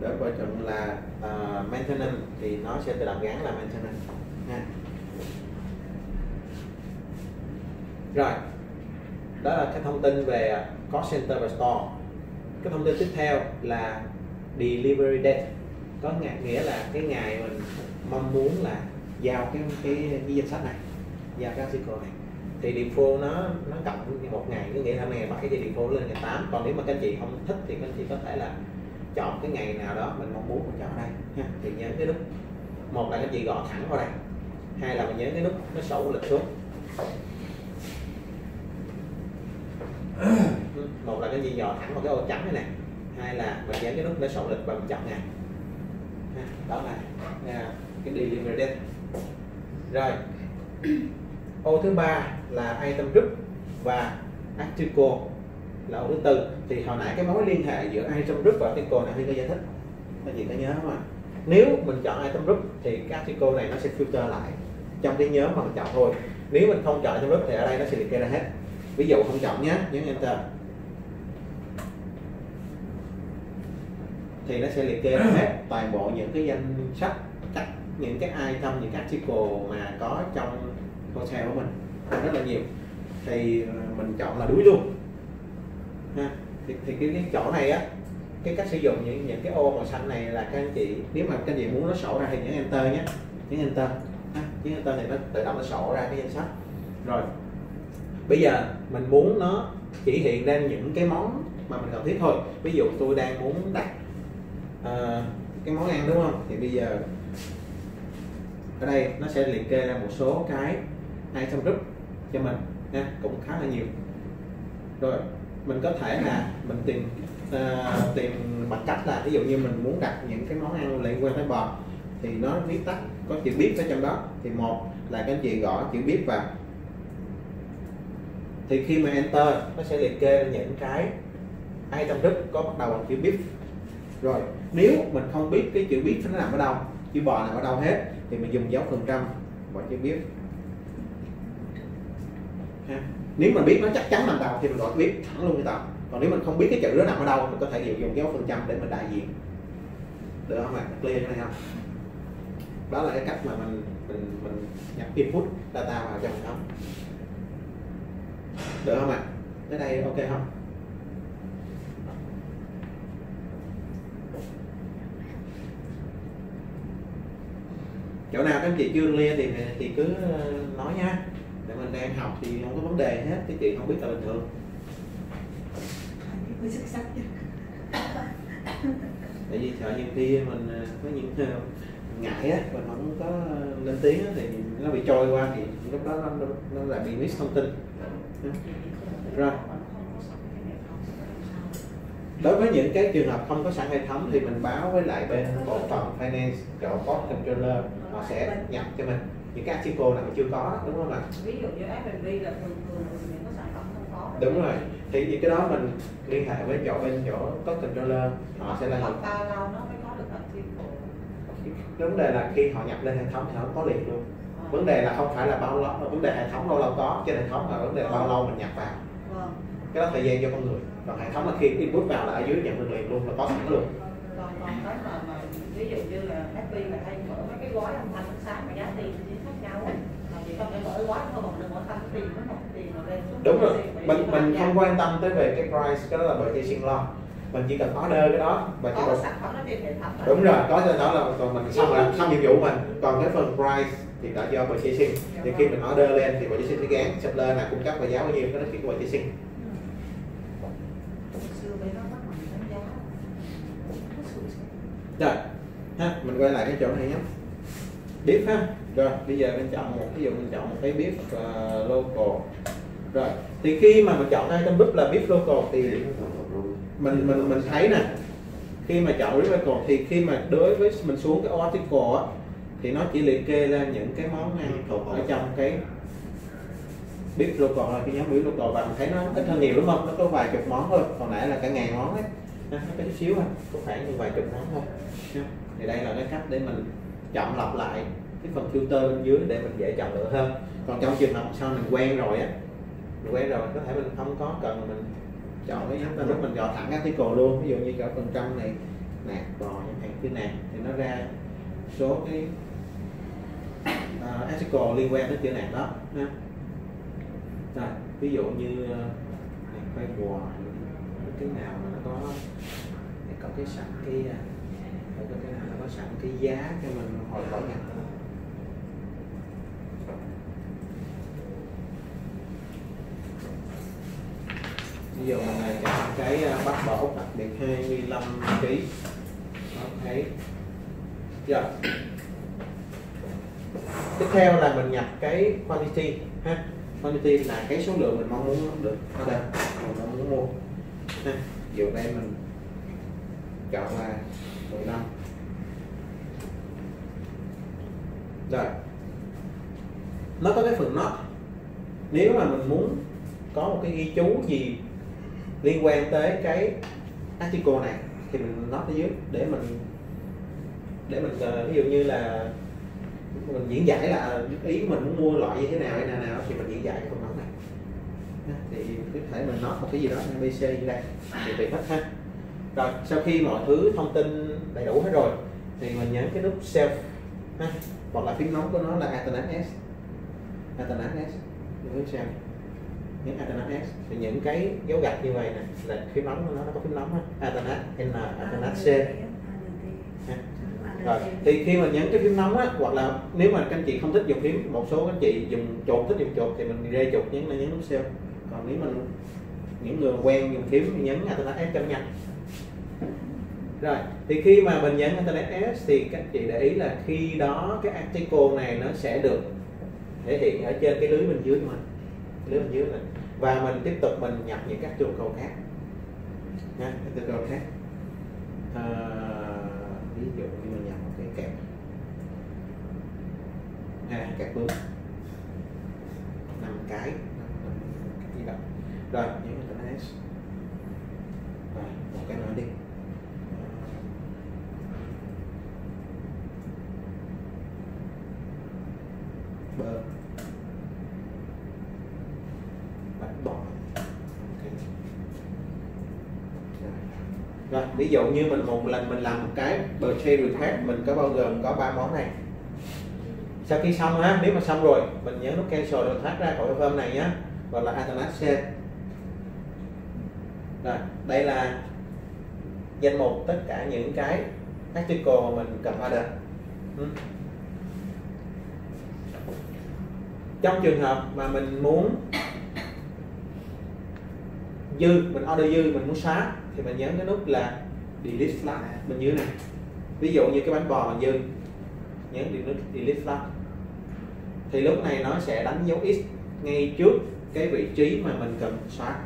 đối với trọng là uh, maintenance thì nó sẽ tự động gắn là maintenance ha. rồi đó là cái thông tin về cost center và store. Cái thông tin tiếp theo là delivery date. Có nghĩa là cái ngày mình mong muốn là giao cái cái, cái danh sách này giao cái article này. Thì default nó nó cộng một ngày có nghĩa là ngày 7 thì default lên ngày 8 còn nếu mà các anh chị không thích thì các anh chị có thể là chọn cái ngày nào đó mình mong muốn mình chọn đây ha. thì nhớ cái nút một là các anh chị gõ thẳng vào đây hai là mình nhớ cái nút nó sổ lịch xuống. Một là cái gì dò thẳng vào cái ô trắng này nè hai là mình nhớ cái nút nó sổ lịch và mình chọn ngày Ha, đó là à, cái delivery date. Rồi ô thứ ba là item group và article là ô thứ tư. Thì hồi nãy cái mối liên hệ giữa item group và article này Huy có giải thích. Các chị có nhớ không ạ? Nếu mình chọn item group thì cái article này nó sẽ filter lại trong cái nhóm mà mình chọn thôi. Nếu mình không chọn item group thì ở đây nó sẽ liệt kê ra hết. Ví dụ không chọn nhé nhấn enter. Thì nó sẽ liệt kê ra hết toàn bộ những cái danh sách các những cái item những cái article mà có trong hotel của mình. Rất là nhiều. Thì ờ, mình chọn là đuổi luôn ha thì, thì cái, cái chỗ này á cái cách sử dụng những những cái ô màu xanh này là các anh chị nếu mà các anh chị muốn nó sổ ra thì nhấn enter nhé. Nhấn enter. Ha, nhấn enter này nó tự động nó sổ ra cái danh sách. Rồi bây giờ mình muốn nó chỉ hiện ra những cái món mà mình cần thiết thôi. Ví dụ tôi đang muốn đặt uh, cái món ăn đúng không? Thì bây giờ ở đây nó sẽ liệt kê ra một số cái item group cho mình nha cũng khá là nhiều. Rồi mình có thể là mình tìm uh, tìm bằng cách là ví dụ như mình muốn đặt những cái món ăn liên quan tới bò thì nó viết tắt có chữ biết ở trong đó. Thì một là các anh chị gõ chữ biết vào. Thì khi mà enter nó sẽ liệt kê những cái item group có bắt đầu bằng chữ biết rồi nếu mình không biết cái chữ biết nó nằm ở đâu chữ bò nằm ở đâu hết thì mình dùng dấu phần trăm bỏ chữ biết ha nếu mình biết nó chắc chắn nằm đâu thì mình gọi biết thẳng luôn cho tàu còn nếu mình không biết cái chữ đó nằm ở đâu, mình có thể dùng dùng dấu phần trăm để mình đại diện. Được không ạ? Clear cái này không? Đó là cái cách mà mình mình mình nhập input data vào trong hệ thống được không ạ? Tới đây ok không? Chỗ nào các anh chị chưa clear thì thì cứ ờ, nói nha để mình đang học thì không có vấn đề hết cái chị không biết là bình thường. Tại vì sợ nhiều khi mình ờ, có những ờ, ngại á mình không có lên tiếng á, thì nó bị trôi qua thì lúc đó nó, nó, nó lại bị miss thông tin. Rồi. đối với những cái trường hợp không có sẵn hệ thống thì mình báo với lại bên bộ phận finance chỗ cost controller họ sẽ nhập cho mình những cái article nào mà chưa có đúng không ạ? Ví dụ như F&B là thường thường những cái sản phẩm không có. đúng rồi. Thì những cái đó mình liên hệ với chỗ bên chỗ cost controller họ sẽ là những bao lâu nó mới có được article. vấn đề là khi họ nhập lên hệ thống thì họ có liền luôn. Vấn đề là không phải là bao lâu vấn đề hệ thống lâu lâu có trên hệ thống mà vấn đề là bao lâu mình nhập vào. Vâng. cái đó thời gian cho con người. Còn hệ thống là khi input vào là ở dưới nhận được liền luôn là có sẵn luôn. Còn còn cái mà, mà ví dụ như là FB là hay mở mấy cái gói âm thanh sáng mà giá tiền đúng rồi. mình mình không quan tâm tới về cái price cái đó là purchasing lo. Mình chỉ cần order cái đó và chỉ cần sản đúng rồi có cho đó là còn mình xong là xong nhiệm vụ mình. Còn cái phần price thì là do purchasing thì khi mình order lên thì purchasing sẽ gán supplier là cung cấp và giá bao nhiêu cái đó chuyển qua purchasing sủi. rồi ha mình quay lại cái chỗ này nhé biết ha? Rồi bây giờ mình chọn một ví dụ mình chọn một cái bếp uh, local. Rồi thì khi mà mình chọn hai trong bếp là bếp local thì mình mình mình thấy nè khi mà chọn biết local thì khi mà đối với mình xuống cái article á thì nó chỉ liệt kê ra những cái món ăn thuộc ở trong cái bếp local là cái nhóm biết local. Và mình thấy nó ít hơn nhiều đúng không? Nó có vài chục món thôi còn nãy là cả ngàn món ấy. Nó có chút xíu thôi có khoảng như vài chục món thôi. Thì đây là cái cách để mình chọn lọc lại cái phần filter bên dưới để mình dễ chọn lựa hơn. Còn trong trường hợp sau mình quen rồi á mình quen rồi có thể mình không có cần mình chọn cái nhóm lúc mình gọi thẳng article luôn. Ví dụ như chọn phần trăm này nạc bò chẳng hạn cái nạc thì nó ra số cái à, uh, article liên quan tới chữ nạc đó ha. Rồi, ví dụ như uh, nạc quay bò cái nào mà nó có có cái sẵn cái ờ, uh, để có cái nào sẵn cái giá cho mình hồi bỏ nhập. Ví dụ mình này chọn cái à, bắt bổ đặc biệt 25 kg ok. Rồi tiếp theo là mình nhập cái quantity, ha. Quantity là cái số lượng mình mong muốn được. Ở đây, mình mong muốn mua, ha. Ví dụ đây mình chọn là 15 rồi. Nó có cái phần not nếu mà mình muốn có một cái ghi chú gì liên quan tới cái article này, thì mình note ở dưới để mình để mình ờ, ví dụ như là mình diễn giải là ờ, ý mình muốn mua loại như thế nào hay nào nào thì mình diễn giải phần note này. Thì có thể mình nói một cái gì đó abc như đây, thì tùy hết ha. Rồi, sau khi mọi thứ thông tin đầy đủ hết rồi, thì mình nhấn cái nút self ha. Hoặc là phím nóng của nó là Athena S. Athena S. Nhớ xem. Những Athena S. Thì những cái dấu gạch như vậy nè, là phím nóng của nó nó có phím nóng Athena N Athena C. Ha. rồi, thì khi mà nhấn cái phím nóng á, hoặc là nếu mà các anh chị không thích dùng phím, một số các anh chị dùng chuột thích dùng chuột thì mình rê chuột nhấn là nhấn nút save còn nếu mình những người quen dùng phím thì nhấn Athena S cho nhanh rồi thì khi mà mình nhấn Internet S thì các chị để ý là khi đó cái article này nó sẽ được thể hiện ở trên cái lưới bên dưới mình. Lưới bên dưới này và mình tiếp tục mình nhập những các trường cầu khác. Nha từ cầu khác. À, ví dụ như mình nhập một cái kẹp. À, kẹp bướm. Năm cái năm cái gì đó. Rồi nhấn Internet S. Rồi một cái nữa đi. bơ bạn bỏ. Okay. rồi, ví dụ như mình một lần mình làm một cái bờ potato khác mình có bao gồm có ba món này? Sau khi xong á nếu mà xong rồi, mình nhớ nút cancel rồi thoát ra khỏi form này nhé gọi là alternate share rồi, đây là danh mục tất cả những cái article mình cần order ừ. Trong trường hợp mà mình muốn dư, mình order dư, mình muốn xóa thì mình nhấn cái nút là delete flag bên dưới này. Ví dụ như cái bánh bò mình dư, nhấn nút delete flag thì lúc này nó sẽ đánh dấu x ngay trước cái vị trí mà mình cần xóa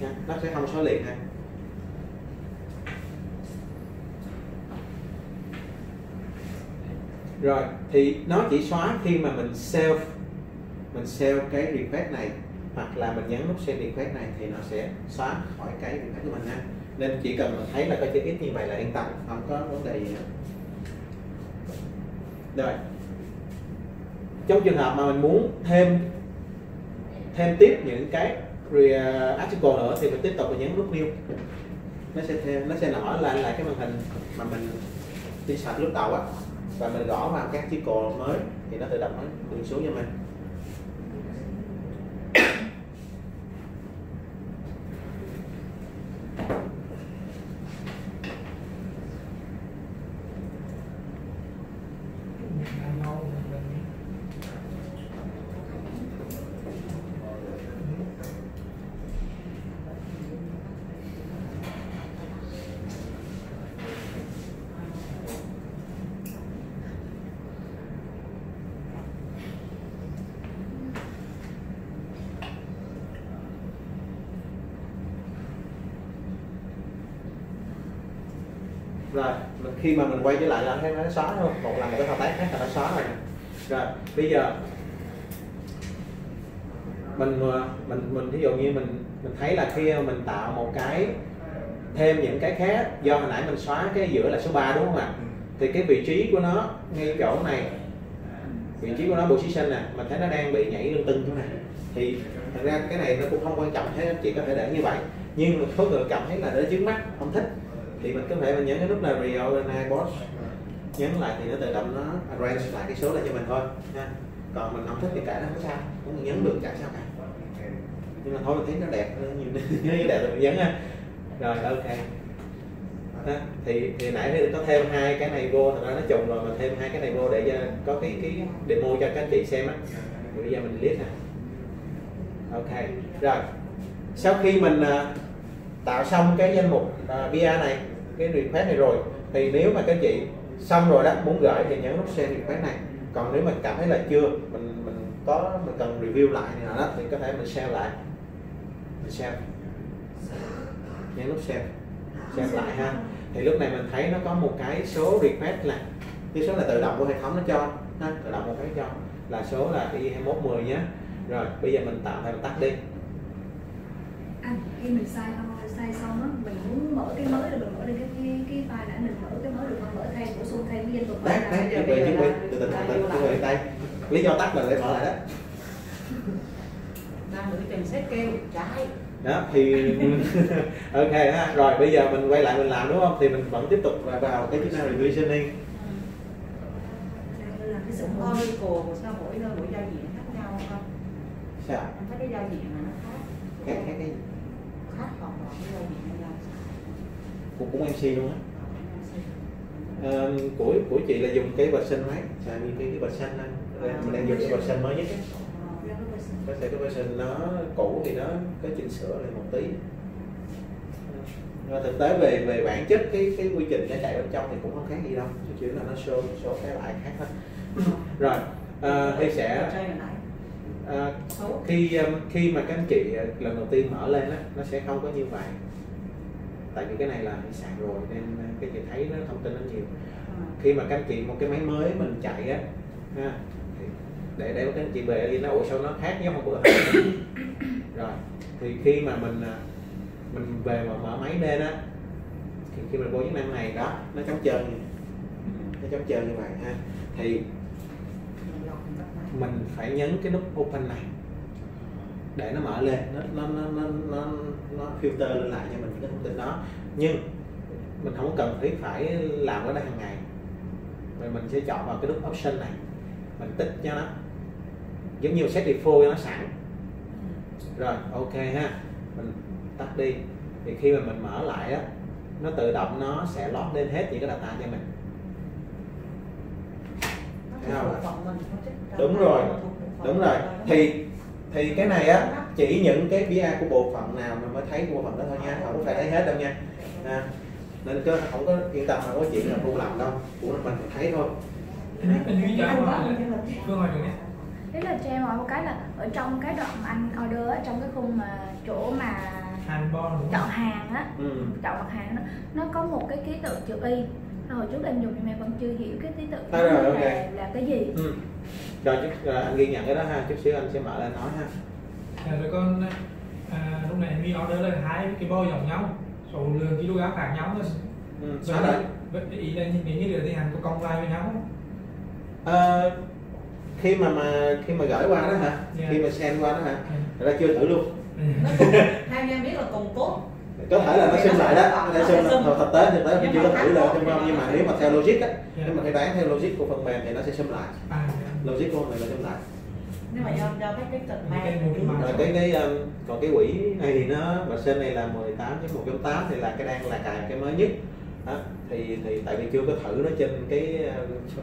nha. nó sẽ không xóa liền ha. Rồi, thì nó chỉ xóa khi mà mình self mình save cái request này, hoặc là mình nhấn nút send request này thì nó sẽ xóa khỏi cái request của mình ha nên chỉ cần mình thấy là có chữ ít như vậy là yên tâm, không có vấn đề gì nữa rồi. Trong trường hợp mà mình muốn thêm thêm tiếp những cái uh, article nữa thì mình tiếp tục mình nhấn nút new. Nó sẽ thêm, nó sẽ nổi lại lại cái màn hình mà mình insert lúc đầu á. Và mình gõ vào các article mới thì nó tự động nó tự xuống cho mình rồi khi mà mình quay trở lại là thấy nó xóa không? Một lần một cái thao tác khác là nó xóa rồi. Rồi bây giờ mình ờ, mình mình ví dụ như mình mình thấy là khi mình tạo một cái thêm những cái khác do hồi nãy mình xóa cái giữa là số 3 đúng không ạ? Thì cái vị trí của nó ngay chỗ này vị trí của nó position nè mình thấy nó đang bị nhảy lưng tưng chỗ này. Thì thật ra cái này nó cũng không quan trọng thế chỉ có thể để như vậy. Nhưng có người cảm thấy là để trước mắt không thích thì mình có thể mình nhấn cái nút là reorganize box. Nhấn lại thì nó tự động nó arrange lại cái số lại cho mình thôi ha. Còn mình không thích thì cả nó không sao cũng nhấn được cả sao cả. Nhưng mà thôi mình thấy nó đẹp nhiều nó đẹp thì mình nhấn ha. Rồi ok. Đó. thì thì nãy thì có thêm hai cái này vô thật ra nó trùng rồi mình thêm hai cái này vô để cho có cái cái demo cho các anh chị xem á. Bây giờ mình liếc nè. Ok rồi. Sau khi mình uh, tạo xong cái danh mục à, uh, BIA này cái request này rồi, thì nếu mà các chị xong rồi đó, muốn gửi thì nhấn nút send request này. Còn nếu mình cảm thấy là chưa, mình mình có, mình cần review lại thì nào đó, thì có thể mình share lại. Mình share. Nhấn nút share. Share lại ha. Thì lúc này mình thấy nó có một cái số request là, cái số là tự động của hệ thống nó cho, ha, tự động một cái cho, là số là y 2110 nhé. Rồi, bây giờ mình tạm thời mình tắt đi. Anh, khi mình sai sai xong á mình muốn mở cái mới là mình mở lên cái cái, cái file đã mình mở cái mới được không mở thêm bổ sung thêm cái danh mục đấy đấy chuẩn bị chuẩn bị từ từ từ từ từ tay. Lý do tắt là để mở lại đó. Đang ngửi tìm xét kêu trái. Đó thì ok ha. Rồi bây giờ mình quay lại mình làm đúng không? Thì mình vẫn tiếp tục vào cái chức năng revisioning Oracle sao mỗi nơi mỗi giao diện khác nhau không? sao? Cái giao diện này nó khác. Khác khác cái khác hoặc là cái giao diện này là của cũng MC luôn á. À, của của chị là dùng cái bạch xanh mới Xài như cái bạch xanh anh mình đang dùng cái bạch xanh mới nhất á. Có thể cái version nó cũ thì nó có chỉnh sửa lại một tí. và thực tế về về bản chất cái cái quy trình nó chạy bên trong thì cũng không khác gì đâu, chỉ là nó show số cái lại khác thôi. rồi ờ, uh, thì sẽ uh, khi um, khi mà các anh chị lần đầu tiên mở lên á nó sẽ không có như vậy. Tại vì cái này là sạc rồi nên các chị thấy nó thông tin nó nhiều. Khi mà các anh chị một cái máy mới mình chạy á ha, để để các anh chị về thì nó ủa sao nó khác với hôm bữa rồi thì khi mà mình mình về mà mở máy lên á thì khi mình vô chức năng này đó nó trống trơn nó trống trơn như vậy ha. Thì mình phải nhấn cái nút open này để nó mở lên nó nó nó nó nó, nó filter lên lại cho mình cái thông tin đó. Nhưng mình không cần thiết phải làm cái đó hàng ngày. Mình mình sẽ chọn vào cái nút option này. Mình tích cho nó giống như set default cho nó sẵn. Rồi ok ha. Mình tắt đi. Thì khi mà mình mở lại á nó tự động nó sẽ lót lên hết những cái data cho mình. Đúng rồi, đúng rồi. Thì thì cái này á chỉ những cái BI của bộ phận nào mình mới thấy của bộ phận đó thôi nha. Không phải thấy hết đâu nha. À, nên cứ không có yên tâm không có chuyện là thu làm đâu. Của mình thấy thôi. Thế là cho em hỏi một cái là ở trong cái đoạn anh order á, trong cái khung mà chỗ mà chọn hàng á, ừ. chọn mặt hàng đó, nó có một cái ký tự chữ y. Rồi hồi trước em dùng nhưng em vẫn chưa hiểu cái ký tự À, rồi, là, ok. là cái gì. Ừ. rồi, chút, rồi anh ghi nhận cái đó ha chút xíu anh sẽ mở lên nói ha Dạ, rồi con à, lúc này mi order là hai cái bao giống nhau số lượng kg khác nhau thôi ừ. vậy rồi vậy thì ý là nhìn như là thì hàng có công lại với nhau không? Ờ, khi mà mà khi mà gửi qua đó hả Dạ. khi mà send qua đó hả thật ra chưa thử luôn cùng theo như em biết là cùng cốt có thể là nó xưng lại đó. Nó Nó xưng sẽ xưng. thực tế thực tế mình chưa có thử được nhưng mà, nhưng mà nó- nếu mà theo logic á Dạ. nếu mà theo đoán theo logic của phần mềm thì nó sẽ xưng lại. À, logic của phần mềm nó xưng lại. Nhưng mà do do cái cái Cái mang cái rồi cái cái um, còn cái quỹ này thì nó sen này là 18.1.8 thì là cái đang là cài cái mới nhất. Đó. thì thì tại vì chưa có thử nó trên cái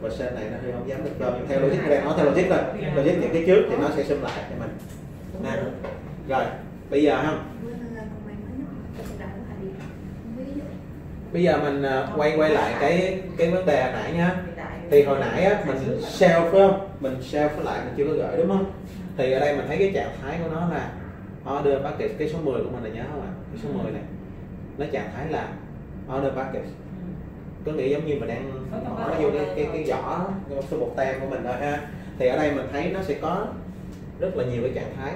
version này nó hơi không dám được. Rồi theo logic nó đang nói theo logic rồi logic những cái trước thì nó sẽ xưng lại cho mình. Nè rồi bây giờ ha Với là comment mới nhất, cái đại của Hà Điệp. Không biết cái gì bây giờ mình à, quay quay lại cái cái vấn đề hồi nãy nhá. Thì hồi nãy á, mình self phải không? Mình self phải lại, mình chưa có gửi, đúng không? Thì ở đây mình thấy cái trạng thái của nó là, order package cái số 10 của mình là nhớ không ạ? Cái số 10 này. Nó trạng thái là order package có nghĩa giống như mình đang bỏ vô cái cái cái giỏ cái số một tem của mình thôi ha. Thì ở đây mình thấy nó sẽ có rất là nhiều cái trạng thái.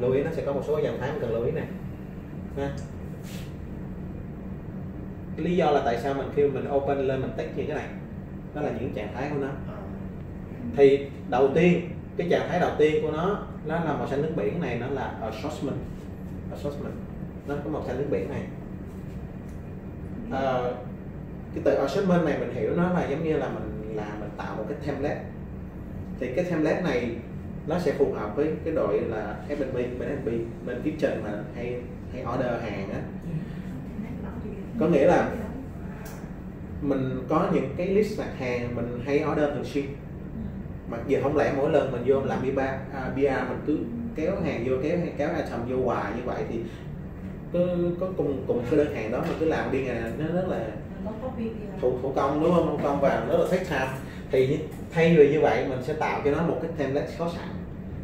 Lưu ý nó sẽ có một số trạng thái mình cần lưu ý này ha lý do là tại sao mình khi mình open lên mình tích những cái này. Đó là những trạng thái của nó. Thì đầu tiên cái trạng thái đầu tiên của nó nó là màu xanh nước biển này nó là assortment. Assortment. Nó có màu xanh nước biển này. Ờ, cái từ assortment này mình hiểu nó là giống như là mình là mình tạo một cái template. Thì cái template này nó sẽ phù hợp với cái đội là F&B bên F&B bên kitchen mà hay hay order hàng á Có nghĩa là- mình có những cái list mặt hàng mình hay order thường xuyên. Mặc dù không lẽ mỗi lần mình vô làm BIA, à, BIA mình cứ kéo hàng vô kéo kéo item vô hoài như vậy thì cứ có cùng cùng cái đơn hàng đó mà cứ làm đi ngày nó rất là thủ thủ công đúng không? Thủ công và rất là take time thì thay vì như vậy mình sẽ tạo cho nó một cái template có sẵn.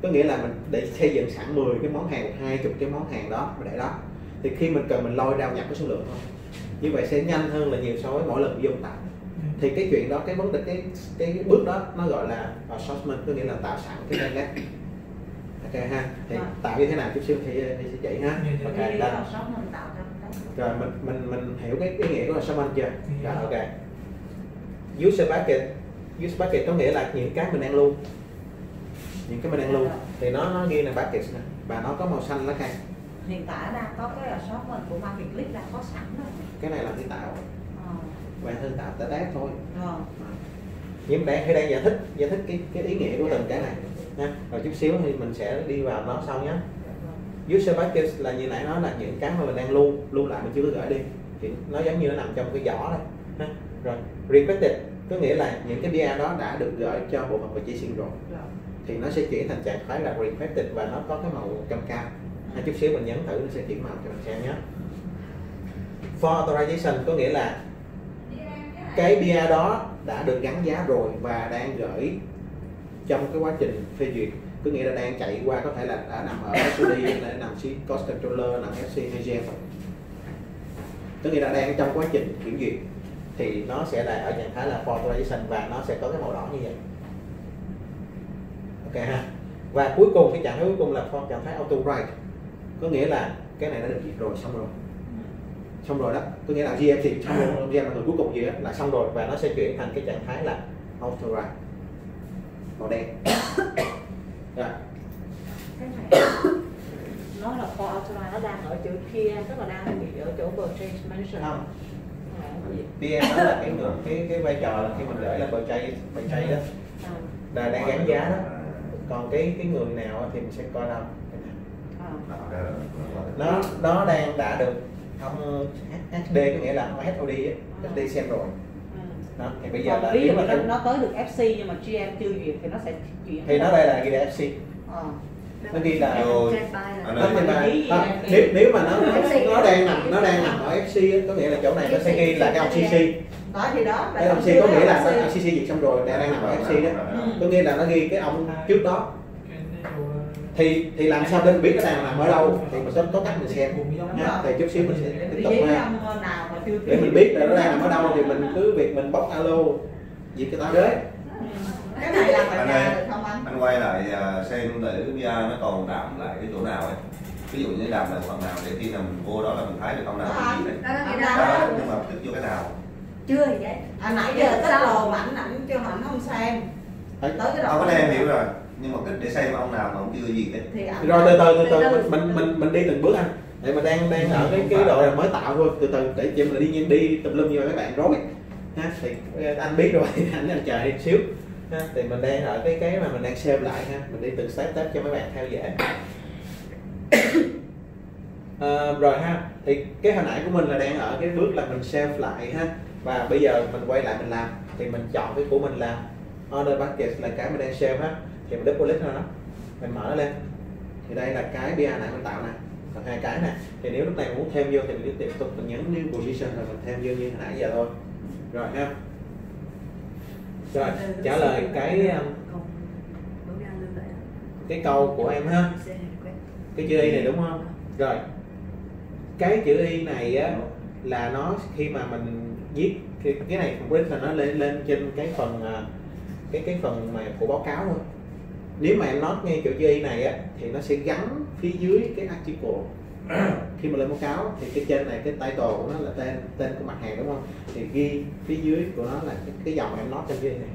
Có nghĩa là mình để xây dựng sẵn 10 cái món hàng hai chục cái món hàng đó để đó. Thì khi mình cần mình lôi ra nhập cái số lượng thôi như vậy sẽ nhanh hơn là nhiều so với mỗi lần vô tạo thì cái chuyện đó cái vấn đề cái cái, bước đó nó gọi là assortment có nghĩa là tạo sẵn cái template ok ha thì Rồi. tạo như thế nào chút xíu thì, thì sẽ chỉ ha. Dạ, dạ. ok đó. cái- rồi mình mình mình hiểu cái ý nghĩa của assortment chưa? Dạ. rồi ok. User bucket. User bucket có nghĩa là những cái mình đang lưu. Những cái mình đang lưu. Thì nó nó ghi là bucket nè. Và nó có màu xanh lá cây hiện tại đang có cái shop mình của market click đang có sẵn rồi cái này là cái tạo. Ờ, và thư tạo tới đát thôi. Rồi nhưng đang hay đang giải thích giải thích cái cái ý nghĩa của từng cái này. Nha rồi chút xíu thì mình sẽ đi vào nó sau nhé. User bucket là như nãy nói là những cái mà mình đang lưu lưu lại mình chưa có gửi đi. Thì nó giống như nó nằm trong cái giỏ đây. Ha. rồi requested có nghĩa là những cái BIA đó đã được gửi cho bộ phận purchasing rồi rồi thì nó sẽ chuyển thành trạng thái là requested và nó có cái màu cam cam hay chút xíu mình nhấn thử nó sẽ chuyển màu cho mình xem nhé. For authorization có nghĩa là cái BIA đó đã được gắn giá rồi và đang gửi trong cái quá trình phê duyệt. Có nghĩa là đang chạy qua có thể là đã nằm ở SUD nằm C cost controller, nằm FC hay GM có nghĩa là đang trong quá trình kiểm duyệt. Thì nó sẽ là ở trạng thái là for authorization và nó sẽ có cái màu đỏ như vậy. Ok ha? Và cuối cùng, cái trạng thái cuối cùng là for trạng thái auto write có nghĩa là cái này đã được duyệt rồi xong rồi. Xong rồi đó. Có nghĩa là GM thì xong rồi GM là người cuối cùng gì đó là xong rồi và nó sẽ chuyển thành cái trạng thái là auto write màu đen. Rồi. Cái này nó là for authorize nó đang ở chỗ kia tức là đang bị ở chỗ purchase mention không. PM đó là cái ngược cái cái vai trò là khi mình gửi chay bờ chay đó. À, là đang gắn giá đó. Còn cái cái người nào thì mình sẽ coi đâu à. Nó nó đang đã được ông HD có nghĩa là ông HOD á, HD xem rồi đó thì bây giờ là ví dụ nếu mà như nó, nó tới được FC nhưng mà GM chưa duyệt thì nó sẽ chuyển thì nó đây là ghi là FC Ờ. Nó ghi là- bài Anh là nếu nếu mà nó nó đang nằm nó đang nằm ở FC á, có nghĩa là chỗ này nó sẽ ghi là cái ông CC đó thì đó cái ông CC có nghĩa là nó ông CC dịch xong rồi đang đang nằm ở FC đó. Ừ. có nghĩa là nó ghi cái ông trước đó thì thì làm sao để mình biết nó đang nằm ở đâu? Thì mình có có cách mình xem. Nha thì chút xíu mình sẽ tiếp tục ha nào để mình biết là nó đang nằm ở đâu thì mình cứ việc mình bóc alo việc cái tao đấy. Cái này là phải Anh nhà được không anh? anh quay lại à, xem để cái VR nó còn đạm lại cái chỗ nào ấy. Ví dụ như đạm lại phần nào để khi nào mình vô đó là mình thấy được ông nào cái gì đấy đó là cái Đó, đó đó nhưng mà tích vô cái nào? Chưa vậy. À nãy giờ đồ mà ảnh ảnh kêu ảnh không xem. Tới cái không đoạn có đem hiểu rồi nhưng mà tích để xem ông nào mà ông chưa gì đấy thì rồi từ từ từ từ mình mình mình đi từng bước anh. Để mà đang đang ở cái cái độ là mới tạo thôi. Từ từ để chỉ mình đi đi tùm lum như mà các bạn rối. Ha thì ờ, anh biết rồi anh anh chờ đi xíu. Ha thì mình đang ở cái cái mà mình đang save lại ha. Mình đi từng step step cho mấy bạn theo dễ. Ờ, rồi ha thì cái hồi nãy của mình là đang ở cái bước là mình save lại ha. Và bây giờ mình quay lại mình làm. Thì mình chọn cái của mình làm order bucket là cái mình đang save ha thì mình double click nó mình mở nó lên. Thì đây là cái BA nãy mình tạo nè. Còn hai cái nè. Thì nếu lúc này mình muốn thêm vô thì mình cứ tiếp tục mình nhấn new position rồi mình thêm vô như hồi nãy giờ thôi. Rồi ha. Rồi trả lời cái um, cái câu của em ha. Cái chữ y này đúng không? Rồi. Cái chữ y này á là nó khi mà mình viết cái, cái này complete là nó lên lên trên cái phần à, cái cái phần mà của báo cáo thôi nếu mà em nói ngay kiểu chữ y này á thì nó sẽ gắn phía dưới cái article khi mà lên báo cáo thì cái trên này cái title của nó là tên tên của mặt hàng đúng không? Thì ghi phía dưới của nó là cái, cái dòng em nói trên dưới này.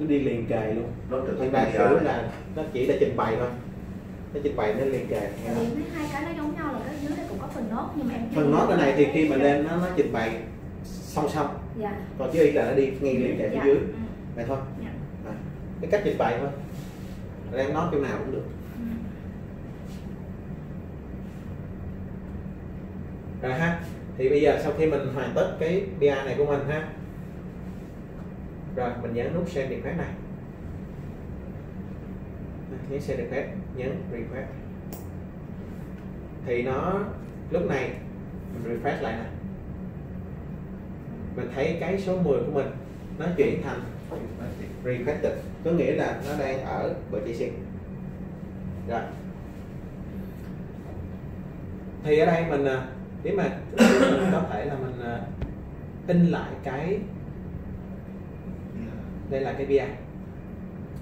Nó đi liền kề luôn. Nó trực thì tiếp ba VR kiểu là nó chỉ là trình bày thôi. Nó trình bày nó liền kề. Mấy hai cái nó giống nhau là cái dưới này cũng có phần nốt nhưng mà em phần nốt cái này thì khi mà lên nó nó trình bày song song. Dạ. Còn chữ y là nó đi ngay liền kề phía Dạ. dưới. Ừ. vậy thôi. Dạ. à, cái cách trình bày thôi em nói kiểu nào cũng được. Rồi ha, thì bây giờ sau khi mình hoàn tất cái BA này của mình ha. Rồi, mình nhấn nút send request này. Nhấn send request, nhấn request. Thì nó, lúc này, mình refresh lại nè. Mình thấy cái số 10 của mình nó chuyển thành requested. Có nghĩa là nó đang ở purchasing rồi. Thì ở đây mình à, nếu mà có thể là mình à, in lại cái đây là cái bia.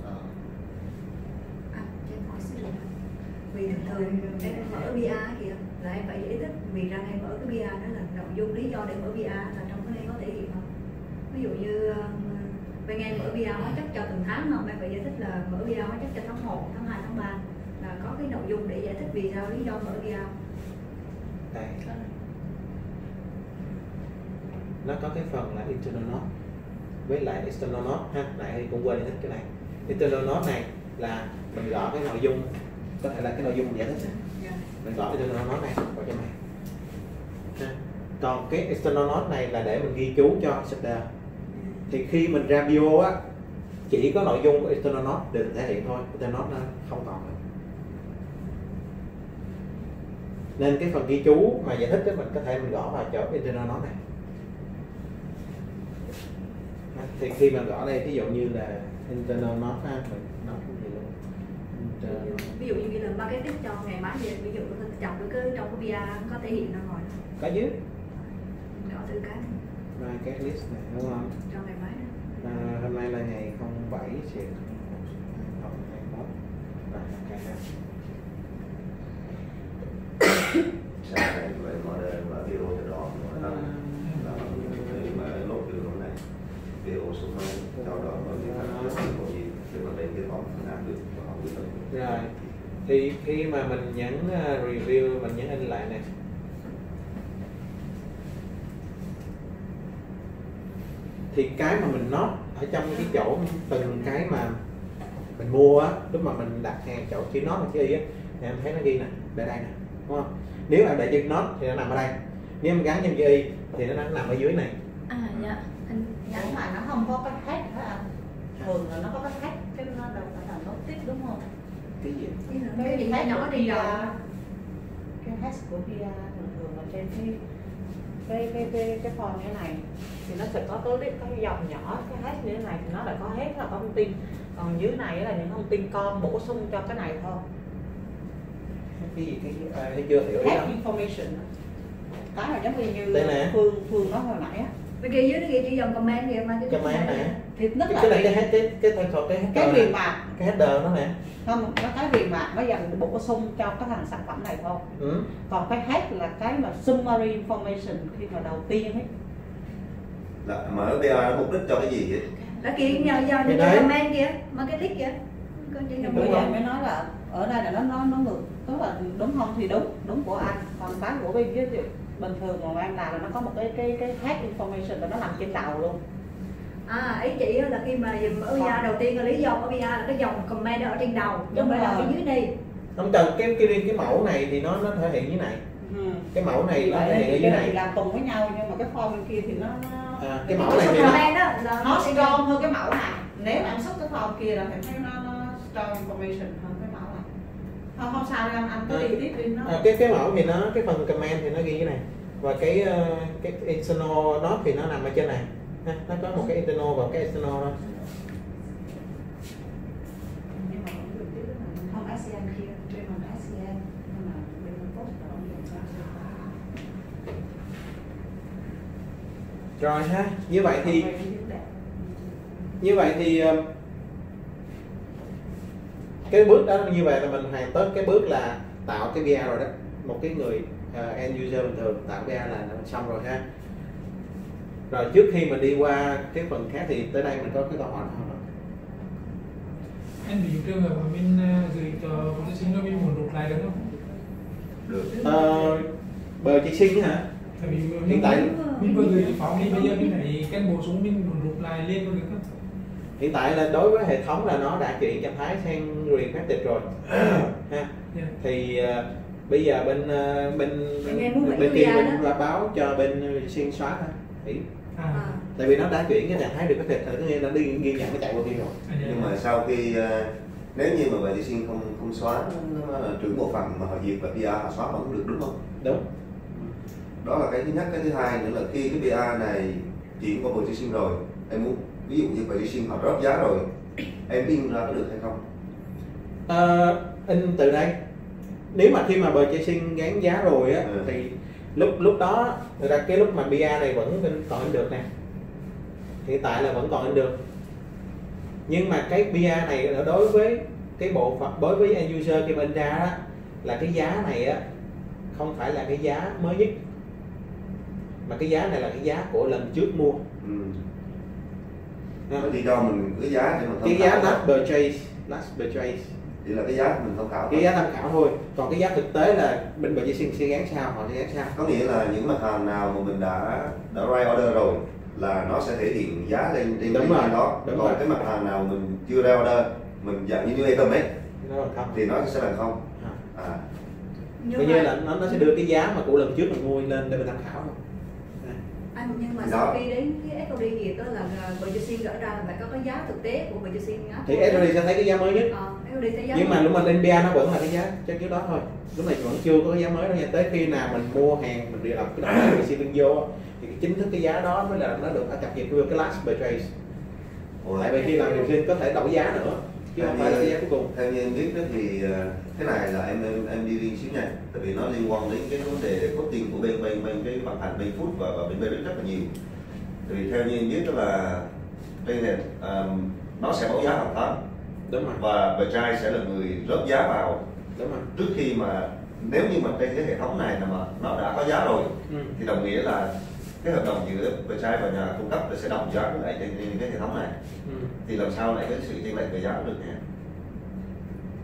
Ờ. À, vì thường thường em mở bia kìa. Là em phải giải thích vì rằng em mở cái bia đó là nội dung lý do để mở bia là trong cái này có thể hiện không? Ví dụ như bên em mở bia hóa chất cho từng tháng không? Em phải giải thích là mở bia hóa chất cho tháng 1, tháng 2, tháng 3 là có cái nội dung để giải thích vì sao lý do mở bia không? đây. Nó có cái phần là internal note với lại external note ha nãy cũng quên giải thích cái này. Internal note này là mình gõ cái nội dung có thể là cái nội dung mình giải thích. Mình gõ internal note này vào trong này. Ha. còn cái external note này là để mình ghi chú cho shopper thì khi mình ra bio á chỉ có nội dung của external note được thể hiện thôi. Internal note nó không còn nữa. Nên cái phần ghi chú mà giải thích đó mình có thể mình gõ vào chỗ internal note này thì khi mà gõ đây ví dụ như là internal note ha mình nó cũng gì luôn? Internal ví dụ như cái lần marketing cho ngày mai về ví dụ mình chọn được cái trong cái bia có thể hiện ra ngoài. Có chứ gõ từ cái. Market list này đúng không? Cho ngày. À, hôm nay là ngày 07 triệu 2021 rồi ok ha Sáng này vậy mà mà video từ đó? Nó là cái mà lốt từ này video xuống nó sau đó mà đi thành cái gì có gì thì mà lên cái phòng làm được và không rồi thì khi mà mình nhấn uh, review mình nhấn in lại nè thì cái mà mình nót ở trong cái chỗ từng cái mà mình mua á lúc mà mình đặt hàng chỗ chữ nót và chữ y á thì em thấy nó ghi nè để đây nè đúng không? Nếu mà để chữ nót thì nó nằm ở đây. Nếu em gắn thêm chữ y thì nó nằm ở dưới này. À dạ. Anh dạ nhưng mà nó không có cái khác đó anh. Thường là nó có cái khác chứ nó đâu phải là nốt tiếp đúng không? Cái gì? Cái gì? Cái nhỏ đi rồi cái hash của Pia thường thường là trên cái cái cái cái cái form như thế này thì nó sẽ có cái cái dòng nhỏ cái hash như thế này thì nó lại có hết là có thông tin. Còn dưới này là những thông tin con bổ sung cho cái này thôi. Cái gì cái à, chưa hiểu không? information. Cái này giống như nè. phương phương nói hồi nãy á Bên kia dưới nó ghi chỉ dòng comment kìa mà cái Comment nè. thì tức cái là cái này cái head cái cái cái cái cái cái viền bạc. Cái header nó nè. Không nó cái viền bạc nó dành bổ sung cho cái thằng sản phẩm này thôi. Ừ. còn cái hash là cái mà summary information khi mà đầu tiên ấy. Là mở nó mục đích cho cái gì vậy? Đó kia nhờ giờ Thì những cái comment cái list kìa con chỉ không? mới nói là ở đây là nó nó nó ngược. Tức là đúng không thì đúng đúng của anh còn cái của bên dưới thì bình thường mà em làm là nó có một cái cái cái hash information là nó nằm trên đầu luôn. À, ý chị là khi mà mở Còn- VIA đầu tiên là lý do mở VIA là cái dòng comment ở trên đầu chứ không phải là phía dưới đây không cần cái cái cái mẫu này thì nó nó thể hiện như này. Ừ. cái mẫu này thì nó thể hiện ở thì cái này. này làm cùng với nhau nhưng mà cái form bên kia thì nó nó à, cái mẫu này thì nó nó sẽ strong hơn cái mẫu này. Nếu em xuất cái form kia là em thấy nó nó strong information hơn không không sao đâu anh cứ À, đi tiếp đi nó à, cái cái mẫu thì nó cái phần comment thì nó ghi như này. Và cái ờ, cái internal nó thì nó nằm ở trên này. Ha, nó có một cái internal và cái external đó nhưng mà vẫn được tiếp đó là không ASEAN kia trên mình ASEAN nhưng mà bên post là ông dùng rồi ha như vậy thì như vậy thì ờ, cái bước đó như vậy là mình hoàn tất cái bước là tạo cái VR rồi đó. Một cái người ờ, end user bình thường tạo VR là xong rồi ha. Rồi trước khi mình đi qua cái phần khác thì tới đây mình có cái câu hỏi nào không? anh ví dụ trường hợp mà mình ờ, gửi cho thí sinh nó mình muốn rút lại được không? Được. Ờ, bờ chị sinh hả? Tại vì mình, Hiện tại- mình vừa gửi phóng đi bây giờ mình phải cái bổ sung mình muốn rút lại lên có được không hiện tại là đối với hệ thống là nó đã chuyển trạng thái sang refactored rồi. Ha. Thì ờ, bây giờ bên ờ, bên Bên kia bên đó. là báo cho bên xuyên xóa thôi. Hủy à, à. tại vì nó đã chuyển cái trạng thái refactored rồi nghĩa nó đi ghi nhận cái chạy qua kia rồi à dạ. nhưng mà sau khi ờ, nếu như mà vệ sinh không không xóa là trưởng bộ phận mà họ duyệt và PA họ xóa vẫn được đúng không? Đúng. Đó là cái thứ nhất. Cái thứ hai nữa là khi cái PA này chuyển qua vệ sinh rồi em muốn ví dụ như vệ sinh họ drop giá rồi em in ra có được hay không? Ờ, in từ đây. Nếu mà khi mà purchasing gán giá rồi á Ừ. thì lúc lúc đó thực ra cái lúc mà BA này vẫn in- còn in được nè. Hiện tại là vẫn còn in được. Nhưng mà cái BA này đối với cái bộ phận đối với end user khi in ra á là cái giá này á không phải là cái giá mới nhất. Mà cái giá này là cái giá của lần trước mua. Ừ. Nó chỉ cho mình cái giá để mình tham cái giá last purchase last purchase. Chỉ là cái giá mình tham khảo cái thôi. giá tham khảo thôi. Còn cái giá thực tế là bên purchasing sẽ gán sao họ sẽ gán sao. Có nghĩa là những mặt hàng nào mà mình đã đã write order rồi là nó sẽ thể hiện giá lên trên Đúng cái đó. Đúng còn rồi. cái mặt hàng nào mình chưa ra order mình dạng như như item ấy thì nó sẽ là không. À. à. Nhưng Coi mà như là nó nó sẽ đưa cái giá mà của lần trước mình mua lên để mình tham khảo anh nhưng mà Đó. sau khi đến cái FOD gì đó là purchasing gỡ ra là phải có cái giá thực tế của purchasing á thì SRD sẽ thấy cái giá mới nhất. Ờ giá nhưng mà lúc mà lên BA nó vẫn là cái giá trên trước đó thôi. Lúc này vẫn chưa có cái giá mới đâu nha. Tới khi nào mình mua hàng mình đi làm cái động tác shipping vô á, thì cái chính thức cái giá đó mới là nó được cập nhật vô cái last purchase. Tại vì khi làm điều có thể đổi giá nữa chứ không phải là giá cuối cùng. theo như em biết đó thì ờ, cái này là em em em đi riêng xíu nha. Tại vì nó liên quan đến cái vấn đề costing của bên bên bên cái vận hành bên food và, và bên bên rất là nhiều. Thì theo như em biết đó là đây này ờm, nó sẽ báo giá hàng tháng. Đúng rồi. Và Berkshire sẽ là người rớt giá vào. Đúng rồi. Trước khi mà nếu như mà trên cái hệ thống này mà nó đã có giá rồi ừ. thì đồng nghĩa là cái hợp đồng giữa Berkshire và nhà cung cấp sẽ đồng giá với lại trên, trên cái hệ thống này. Ừ. thì làm sao lại có sự chênh lệch về giá được nhỉ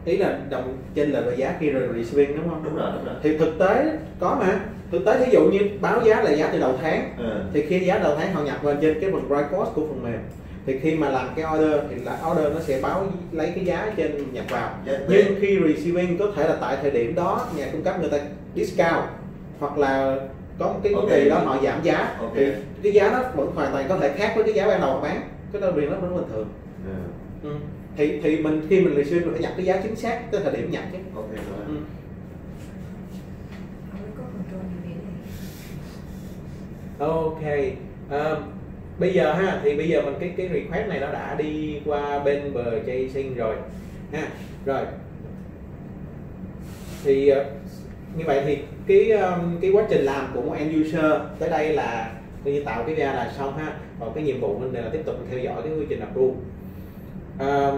ý là đồng chênh lệch về giá khi rồi receiving đúng không? Đúng rồi đúng rồi. Thì thực tế có mà. Thực tế thí dụ như báo giá là giá từ đầu tháng ừ. thì khi giá đầu tháng họ nhập vào trên cái phần price cost của phần mềm thì khi mà làm cái order thì là order nó sẽ báo lấy cái giá trên nhập vào. Giá nhưng khi receiving có thể là tại thời điểm đó nhà cung cấp người ta discount hoặc là có một cái vấn Ok. đề đó họ giảm giá Ok. thì cái giá nó vẫn hoàn toàn có thể khác với cái giá ban đầu bán cái đó điều đó vẫn bình thường Ừ. ừ. thì thì mình khi mình receiving mình phải nhập cái giá chính xác cái thời điểm nhập chứ ok rồi ừ. Ok. Ờ, bây giờ ha thì bây giờ mình cái cái request này nó đã đi qua bên bờ chasing rồi ha. Rồi. Thì ờ, như vậy thì cái um, cái quá trình làm của một end user tới đây là coi như tạo cái ra là xong ha. Còn cái nhiệm vụ mình là tiếp tục theo dõi cái quy trình approve. à,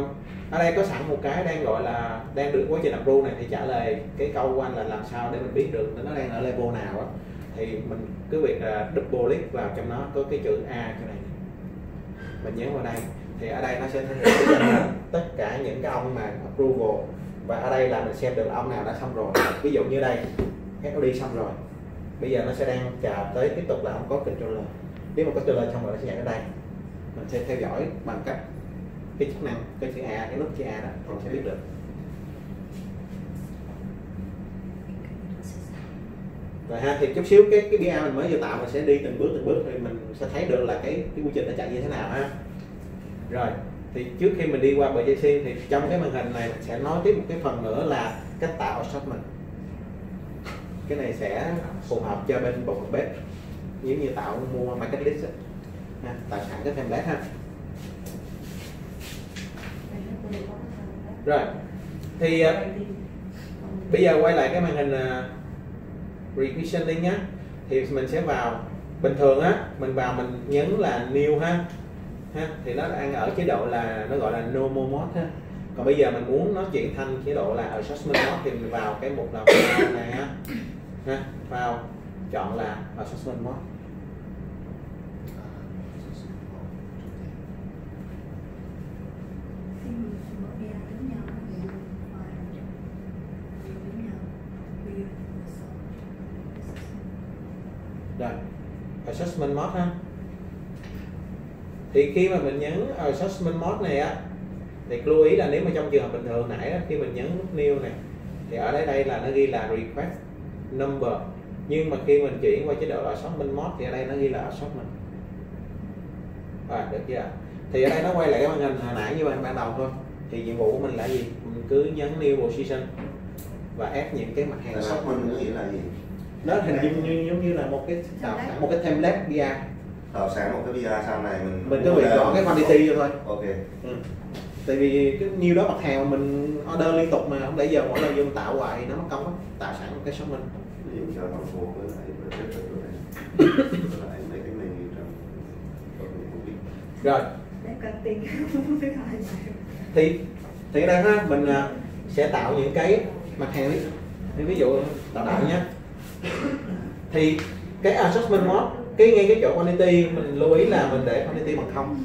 ở đây có sẵn một cái đang gọi là đang được quá trình approve này thì trả lời cái câu của anh là làm sao để mình biết được nó đang ở level nào á. Thì mình cứ việc là double click vào trong nó có cái chữ A chỗ này. Mình nhấn vào đây. Thì ở đây nó sẽ thể hiện tất cả những cái ông mà approval. Và ở đây là mình xem được ông nào đã xong rồi. Ví dụ như đây HOD xong rồi bây giờ nó sẽ đang chờ tới tiếp tục là ông có controller. Nếu mà có controller xong rồi nó sẽ nhảy ở đây. Mình sẽ theo dõi bằng cách cái chức năng cái chữ A cái nút chữ A đó mình sẽ biết được. Rồi ha thì chút xíu cái cái BA mình mới vừa tạo mình sẽ đi từng bước từng bước thì mình sẽ thấy được là cái cái quy trình nó chạy như thế nào ha. Rồi thì trước khi mình đi qua bờ JC thì trong cái màn hình này mình sẽ nói tiếp một cái phần nữa là cách tạo assortment cái này sẽ phù hợp cho bên bộ phận bếp. Nếu như tạo mua market list ha, tạo sẵn cái template ha. Rồi thì uh, bây giờ quay lại cái màn hình uh, đi nhá. Thì mình sẽ vào bình thường á mình vào mình nhấn là new ha. Ha thì nó đang ở chế độ là nó gọi là normal mode ha. Còn bây giờ mình muốn nó chuyển thành chế độ là adjustment mode thì mình vào cái mục là này ha ha vào chọn là adjustment mode. Rồi. Adjustment mode ha. Thì khi mà mình nhấn adjustment mode này á thì lưu ý là nếu mà trong trường hợp bình thường nãy á, khi mình nhấn nút new này thì ở đây đây là nó ghi là request number. Nhưng mà khi mình chuyển qua chế độ assortment mode thì ở đây nó ghi là assortment à, được chưa? Thì ở đây nó quay lại cái màn hình hồi nãy như ban ban đầu thôi. Thì nhiệm vụ của mình là gì? Mình cứ nhấn new position và ép những cái mặt hàng đó Assortment có nghĩa là gì? nó hình như như giống như là một cái tạo sẵn một cái template BA Tạo sẵn một cái PR sau này mình mình cứ việc gõ cái quantity vô thôi. Ok. ừ. tại vì cái nhiêu đó mặt hàng mà mình order liên tục mà không lẽ giờ mỗi lần vô tạo hoài thì nó mất công lắm. Tạo sẵn một cái số mình Dụ cho tổng số với lại với cái cái này. Với lại mấy cái menu trong có những mục đích. rồi thì thì đây ha mình à, sẽ tạo những cái mặt hàng ví, ví dụ tạo đại nhé. Thì cái adjustment mode cái ngay cái chỗ quantity mình lưu ý là mình để quantity bằng không.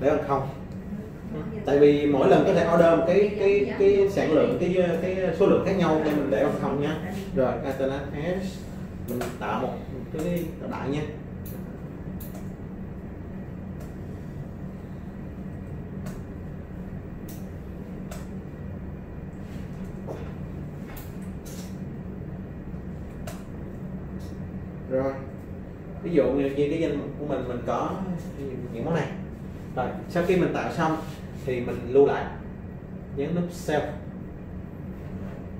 Để bằng không tại vì mỗi lần có thể order một cái cái cái sản lượng cái cái số lượng khác nhau nên mình để vào không nha. Rồi alternate s mình tạo một cái tạo đại nha. Rồi ví dụ như, như cái danh mục của mình mình có những món này rồi sau khi mình tạo xong thì mình lưu lại. Nhấn nút save.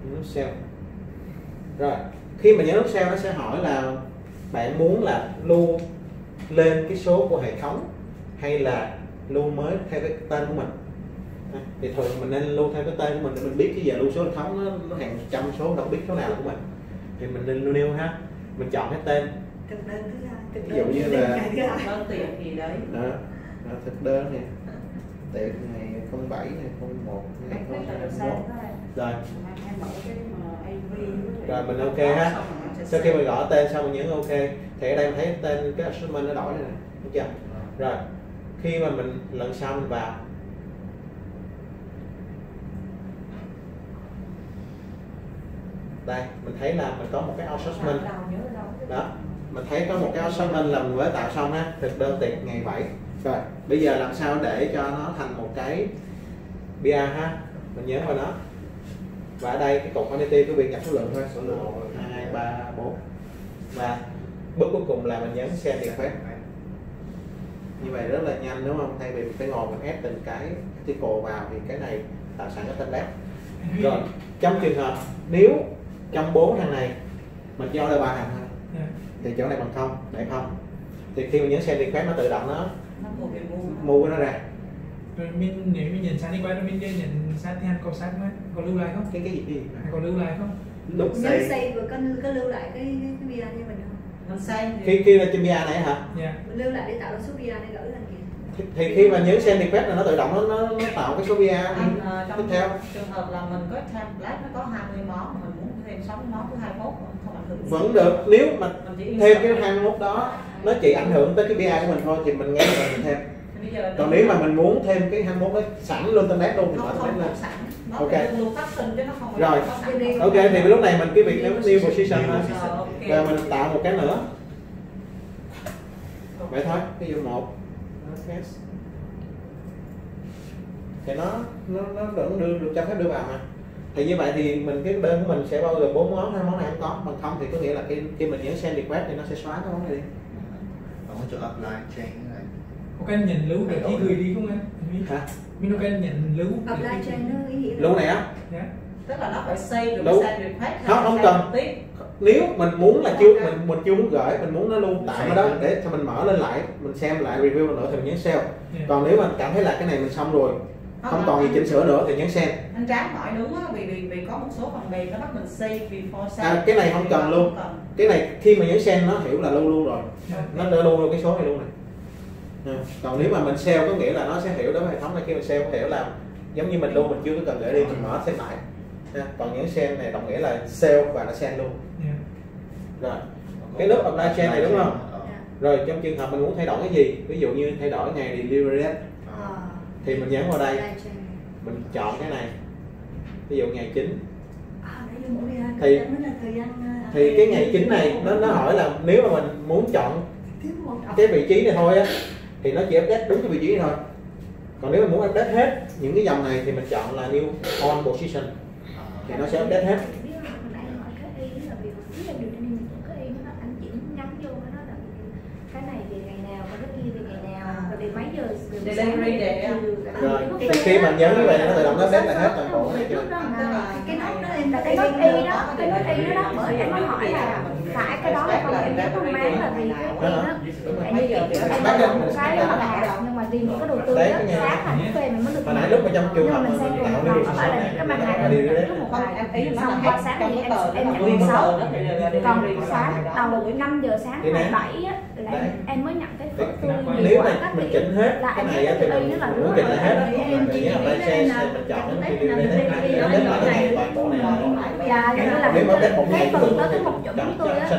Nhấn nút save. Rồi khi mà nhấn nút save nó sẽ hỏi là bạn muốn là lưu lên cái số của hệ thống hay là lưu mới theo cái tên của mình? À, thì thường mình nên lưu theo cái tên của mình để mình biết cái giờ lưu số hệ thống nó, nó hàng trăm số đâu biết số nào của mình. Thì mình nên lưu nêu ha. Mình chọn cái tên. Thực đơn thứ hai Ví dụ như là- đơn tiền thì đấy. Đó, là thực đơn nè. Tiệc ngày 07 ngày 01 này 21 rồi. Rồi mình ok ha. sau khi mình gõ tên xong mình nhấn ok. Thì ở đây mình thấy tên cái assessment nó đổi này nè. Đúng chưa? Rồi. Khi mà mình lần sau mình vào. Đây mình thấy là mình có một cái assessment đó. Mình thấy có một cái assessment là mình mới tạo xong ha. Thực đơn tiệc ngày 7 rồi, bây giờ làm sao để cho nó thành một cái bia ha? Mình nhớ vào nó và ở đây cái cột quantity của việc nhập số lượng thôi. Số lượng một, hai, ba, bốn. Và bước cuối cùng là mình nhấn send phép như vậy rất là nhanh, đúng không? Thay vì mình phải ngồi mình ép từng cái article vào thì cái này tạo sẵn cái template rồi, trong trường hợp nếu trong bốn thằng này mình chỉ order ba thằng thôi, thì chỗ này bằng không, để không? Thì khi mình nhấn send request, nó tự động nó mua cái nó ra rồi mình nếu mình nhận sáng đi qua đó mình chơi nhận sáng thì anh có sáng mấy có lưu lại không? Cái cái gì gì Hay có lưu lại không? Lúc Nhấn save rồi có, có lưu lại cái, cái, cái bia cho mình không? xây khi khi lên trên bia này hả? Dạ. Mình lưu lại để tạo ra số bia để gửi lên kìa. Thì, thì khi mà nhấn send request là nó tự động nó nó, nó tạo cái số bia anh ờ, tiếp trong theo. trường hợp là mình có template nó có 20 món mình muốn thêm 6 món thứ 21 không ảnh hưởng vẫn được nếu mà thêm cái 21 đó nó chỉ ảnh hưởng tới cái bia của mình thôi thì mình nghe rồi mình thêm. Bây giờ còn nếu mà mình muốn thêm cái 21 đó sẵn luôn template luôn thì không template lên. Ok. phải phải Rồi. ok thì lúc này mình cái việc nếu new position thôi. Và mình tạo một cái nữa. Vậy thôi ví dụ một. Thì nó nó nó vẫn đưa được cho phép đưa vào mà. Thì như vậy thì mình cái đơn của mình sẽ bao gồm bốn món. Hai món này không có. Bằng không thì có nghĩa là khi khi mình nhấn send request thì nó sẽ xóa cái món này đi có chỗ apply change này. Có cái nhận lưu để khi gửi đi không anh hả? Mình có cái nhận lưu Apply chain nó ý lúc này á? Dạ. Tức là nó phải xây được Đúng. send request Không, không cần. tiếp? Nếu mình muốn là chưa mình mình chưa muốn gửi mình muốn nó luôn tạm ở đó để cho mình mở lên lại mình xem lại review lần nữa thì mình nhấn sell dạ. Còn nếu mình cảm thấy là cái này mình xong rồi không còn gì chỉnh sửa nữa thì nhấn send anh tráng hỏi đúng á vì vì vì có một số phần mềm nó bắt mình save before send À, cái này không cần luôn. cái này khi mà nhấn send nó hiểu là lưu luôn rồi nó đã lưu luôn cái số này luôn này. Còn nếu mà mình sell có nghĩa là nó sẽ hiểu đối với hệ thống này khi mình sell có hiểu là giống như mình lưu mình chưa có cần gửi đi mình mở xem lại. Ha. còn nhấn send này đồng nghĩa là sell và nó send luôn. Dạ. Rồi cái nút apply chain này đúng không. Dạ. rồi trong trường hợp mình muốn thay đổi cái gì? Ví dụ như thay đổi ngày delivery date Ờ. thì mình nhấn vào đây. Mình chọn cái này. Ví dụ ngày chính. À, Thì- thì cái ngày chính này nó nó hỏi là nếu mà mình muốn chọn thiếu một đọc. cái vị trí này thôi á thì nó chỉ update đúng cái vị trí này thôi. Còn nếu mình muốn update hết những cái dòng này thì mình chọn là new on position. Thì nó sẽ update hết. Delivery để- rồi khi mà nhấn như vậy nó tự động nó update lại hết toàn bộ. Này trước đó Tức là là cái nốt đó em là cái nốt y đó cái nốt y đó đó. Bởi em mới hỏi là phải cái đó hay không em nhớ con má là vì cái y đó tại như giờ thì em đầu một cái đó là nhưng mà riêng những cái đầu tư đó sáng thành cái phê mình mới được hồi nãy lúc mà trong trường nhưng hợp mà mà mình xem một cái lần phải là những cái mặt hàng có một vài em ý là nó xong là qua sáng thì em em nhận nguyên sáu tờ đó thì là còn sáng đầu 5 giờ sáng ngày nè. 7 á là em mới nhận cái Thì nếu quả mà mình chỉnh hết cái này thì cái mình nó là muốn chỉnh lại hết Em mình nghĩ là thì mình chọn cái cái video này là nó video đến nó lại cái này toàn bộ này là nếu mà update một cái ngày phần cũng tới cái một chọn tôi á tôi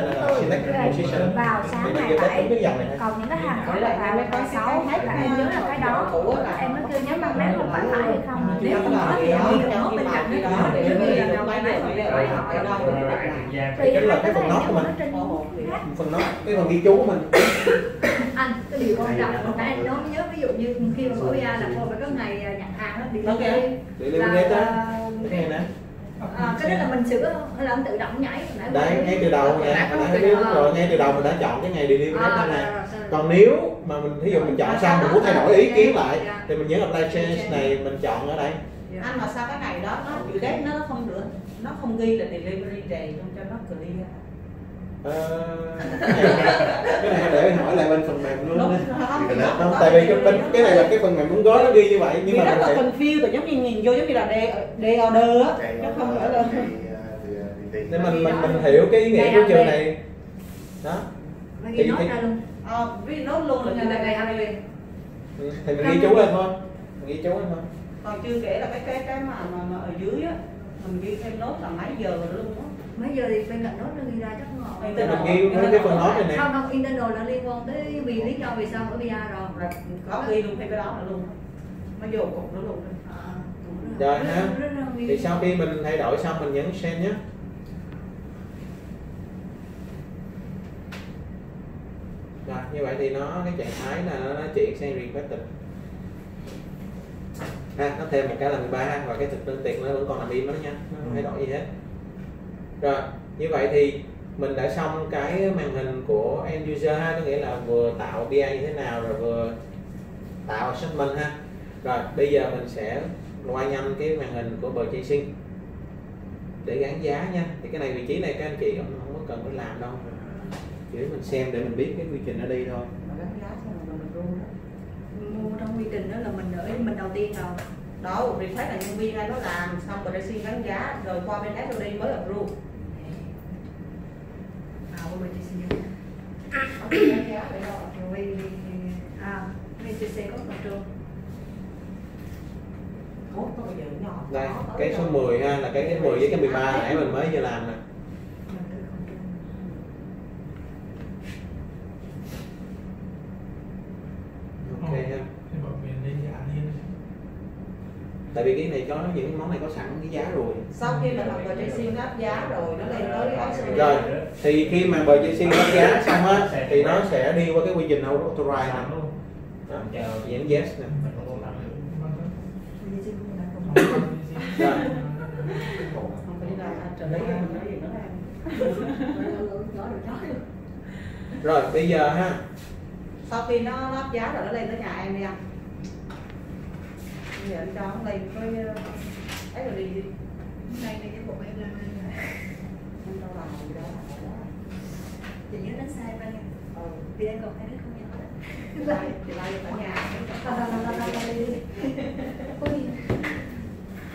vào thì sáng nó ngày sẽ update đúng 7 cái dòng này thôi. Còn những cái hàng là là vào có 6 hết là em nhớ là cái đó. em mới kêu nhớ mang mát không phải phải hay không? Nếu nếu không có có thì thì em trong cái mặt gì đó để Delivery đi là được đâu mấy mấy ngày ngày để rồi, hỏi ở tùy Chính là cái phần nếu của mình. Khác phần nó cái phần ghi chú của mình. Anh cái điều quan trọng hồi nãy anh nói nhớ ví dụ như khi mà mở bia là cô phải có ngày à, nhận hàng đó đi Ok. để liên là, hệ đó. là, cái này nè. À, cái đó là mình sửa không hay là anh tự động nhảy hồi nãy đấy ngay từ đầu nè. rồi ngay từ đầu mình đã chọn cái ngày delivery date rồi, này. rồi, rồi. còn nếu mà mình ví dụ mình chọn xong mình muốn thay đổi ý kiến lại thì mình nhấn apply change này mình chọn ở đây. Dạ. anh mà sao cái này đó nó chữ đét nó không được? Nó không ghi là delivery day luôn cho nó clear Ờ, cái này cái này để hỏi lại bên phần mềm luôn đó. không, tại vì cái bên cái này là cái phần mềm muốn gói nó ghi như vậy nhưng vì mà rất mình là sẽ confused rồi giống như nhìn vô giống như là day, day order á chứ không phải là thì, à, thì, à, nên mình mình mình hiểu cái ý nghĩa của trường này. Đó. Thì- ghi nói thì- ra luôn. Ờ, vì nó luôn là ngày này ăn về Ừ, thì mình ghi chú lên thôi. Mình ghi chú lên thôi. Còn chưa kể là cái cái cái mà, mà, mà ở dưới á mình ghi thêm nốt là mấy giờ luôn á mấy giờ thì bên cạnh đó nó ghi ra chắc ngọt. Internal ghi cái phần đó này nè. không không internal là liên quan tới vì lý do vì sao ở bia rồi. Rồi có ghi luôn cái đó nữa luôn. Nó vô cục nó luôn. À, rồi ha. thì sau khi mình thay đổi xong mình nhấn xem nhé. Rồi như vậy thì nó cái trạng thái là nó, chuyển sang requested. Ha nó thêm một cái là 13 và cái thực đơn tiền nó vẫn còn làm im đó nha. Nó không thay đổi gì hết rồi như vậy thì mình đã xong cái màn hình của end user ha. Có nghĩa là vừa tạo BI như thế nào rồi vừa tạo assessment ha. Rồi bây giờ mình sẽ qua nhanh cái màn hình của purchasing để gắn giá nha. Thì cái này vị trí này các anh chị không, không có cần phải làm đâu. Chỉ mình xem để mình biết cái quy trình nó đi thôi. Gắn giá xong rồi. Mình mua trong quy trình đó là mình ở mình đầu tiên rồi đó refresh là nhân viên ai nó làm xong rồi để xin gắn giá rồi qua bên SOD mới approve đây có tới cái số đâu. 10 ha là cái cái 10 với cái 13 nãy mình mới vừa làm nè. Ok ha thì bọn mình lên giá liên tại vì cái này có những món này có sẵn cái giá rồi. Sau khi mình học purchasing áp giá rồi nó lên tới SOD rồi thì khi mà purchasing áp giá xong á thì nó sẽ đi qua cái quy trình authorize nè. Luôn Đó, nhấn yes nè. Rồi. bây giờ ha. Sau khi nó nó áp giá rồi nó lên tới nhà em đi anh giờ anh cho nó lên với SOD đi nay này cái bộ em làm này là anh đâu làm gì đâu đó. Chị nhớ đánh sai ra nha ừ. Vì đang còn hai đứa không nhớ. Chị lai chị lai ở nhà.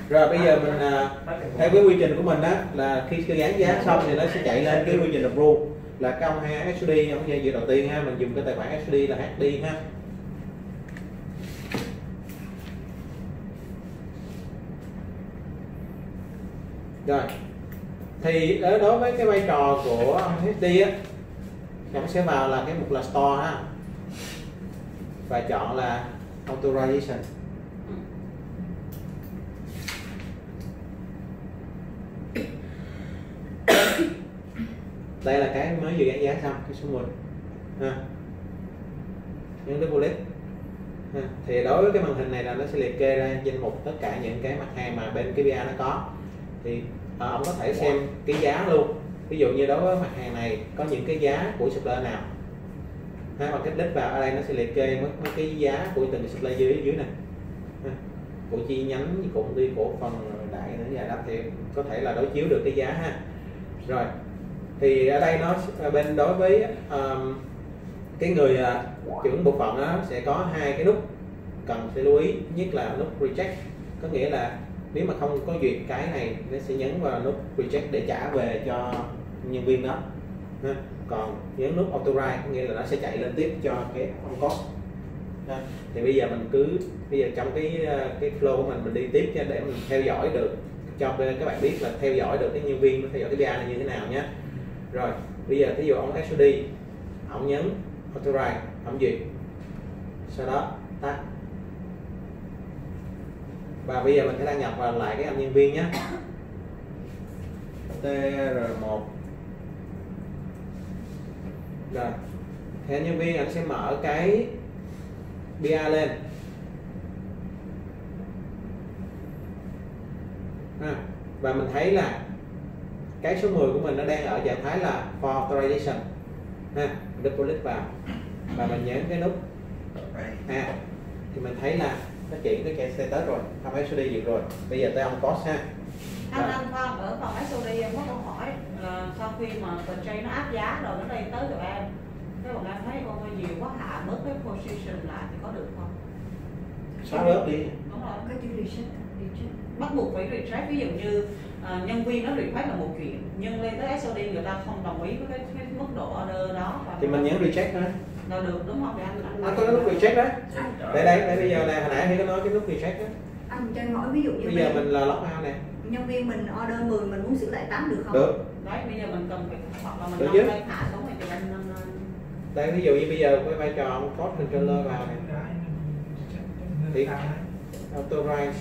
Rồi bây giờ mình à, theo cái quy trình của mình á là khi cái gắn giá xong thì nó sẽ chạy lên cái quy trình approve là cái ông ha SUD ông giao diện đầu tiên ha mình dùng cái tài khoản SUD là HD ha rồi. Thì đối với cái vai trò của ông HD á ông sẽ vào là cái mục là store ha. Và chọn là authorization. Đây là cái mới vừa đánh giá xong, cái số 10 ha. Những cái bullet ha. thì đối với cái màn hình này là nó sẽ liệt kê ra danh mục tất cả những cái mặt hàng mà bên cái BA nó có thì à, ông có thể xem cái giá luôn. Ví dụ như đối với mặt hàng này có những cái giá của supplier nào? Ha bằng cách click vào ở đây nó sẽ liệt kê mất mấy cái giá của từng supplier dưới dưới này ha. của chi nhánh của công ty cổ phần đại nữa dài đáp thì có thể là đối chiếu được cái giá ha. Rồi thì ở đây nó ờ, bên đối với um, cái người uh, trưởng bộ phận đó sẽ có hai cái nút cần phải lưu ý. Nhất là nút reject có nghĩa là nếu mà không có duyệt cái này, nó sẽ nhấn vào nút reject để trả về cho nhân viên đó ha. còn nhấn nút authorize, có nghĩa là nó sẽ chạy lên tiếp cho cái ông code ha. thì bây giờ mình cứ, bây giờ trong cái ờ, cái flow của mình mình đi tiếp cho để mình theo dõi được, cho các bạn biết là theo dõi được cái nhân viên theo dõi cái BA này như thế nào nhé rồi, bây giờ thí dụ ông SOD ông nhấn authorize, ông duyệt sau đó, tắt và bây giờ mình sẽ đăng nhập vào lại cái anh nhân viên nhé. Tr1 rồi. Thì nhân viên anh sẽ mở cái BA lên. Ha. và mình thấy là cái số 10 của mình nó đang ở trạng thái là for authorization. Ha. Double click vào. Và mình nhấn cái nút. À thì mình thấy là nó chuyển cái chạy status rồi không SOD duyệt rồi. Bây giờ tới ông cost ha anh anh khoan ở phòng SOD em có câu hỏi là sau khi mà purchase nó áp giá rồi nó lên tới tụi em cái bọn em thấy ô nhiều quá hạ bớt cái position lại thì có được không? Xóa bớt đi. Đúng rồi. Có chữ reset bắt buộc phải retract ví dụ như à, nhân viên nó request là một chuyện nhưng lên tới SOD người ta không đồng ý với cái, cái mức độ order đó. Thì mình nhấn reject thôi là được đúng không? Thì anh anh có cái nút reject đó để đây để bây giờ này hồi nãy thì có nói cái nút reject đó anh cho hỏi ví dụ như bây giờ mình là lock out nè. Nhân viên mình order 10 mình muốn sửa lại 8 được không? Được. Đấy bây giờ mình cần phải hoặc là mình Được nâng chứ. lên hạ xuống thì anh nâng lên. Đây ví dụ như bây giờ cái vai trò ông cost controller vào này Thì- authorize.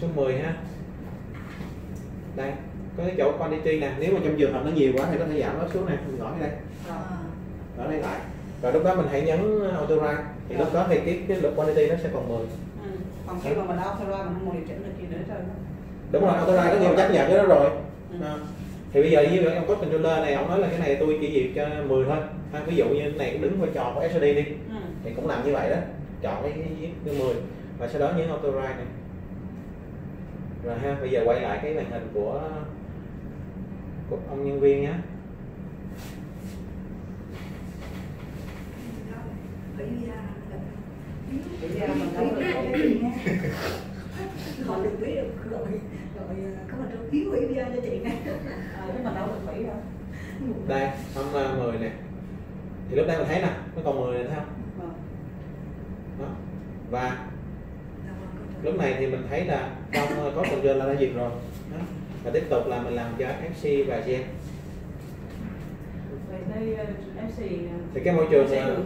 Số 10 ha. Đây có cái chỗ quantity nè nếu mà trong trường hợp nó nhiều quá thì có thể giảm nó xuống nè mình gõ đây Rồi. À, gõ đây lại và lúc đó mình hãy nhấn auto write thì lúc đó thì cái cái lượng quantity nó sẽ còn 10 Ừ. còn khi mà mình auto ra mình không điều chỉnh được gì nữa á. đúng rồi auto write nó nhiều chấp nhận cái đó rồi Ừ. À. thì bây giờ như vậy ông có controller này ông nói là cái này tôi chỉ duyệt cho 10 thôi ha, ví dụ như cái này cũng đứng vai trò của SOD đi Ừ. thì cũng làm như vậy đó chọn cái cái, cái 10 và sau đó nhấn auto write này rồi ha bây giờ quay lại cái màn hình của của ông nhân viên nhé họ được quý được gọi gọi có một trong ký quỹ cho chị ngay Ờ, chứ mình đâu được đâu. đây ông ờ, mười 10 nè thì lúc đây mình thấy nè nó còn 10 này thấy không Vâng. đó và lúc này thì mình thấy là trong ờ, có control là đã diệt rồi và tiếp tục là mình làm cho FC và Gen thì ờ, MC thì cái môi trường ờ,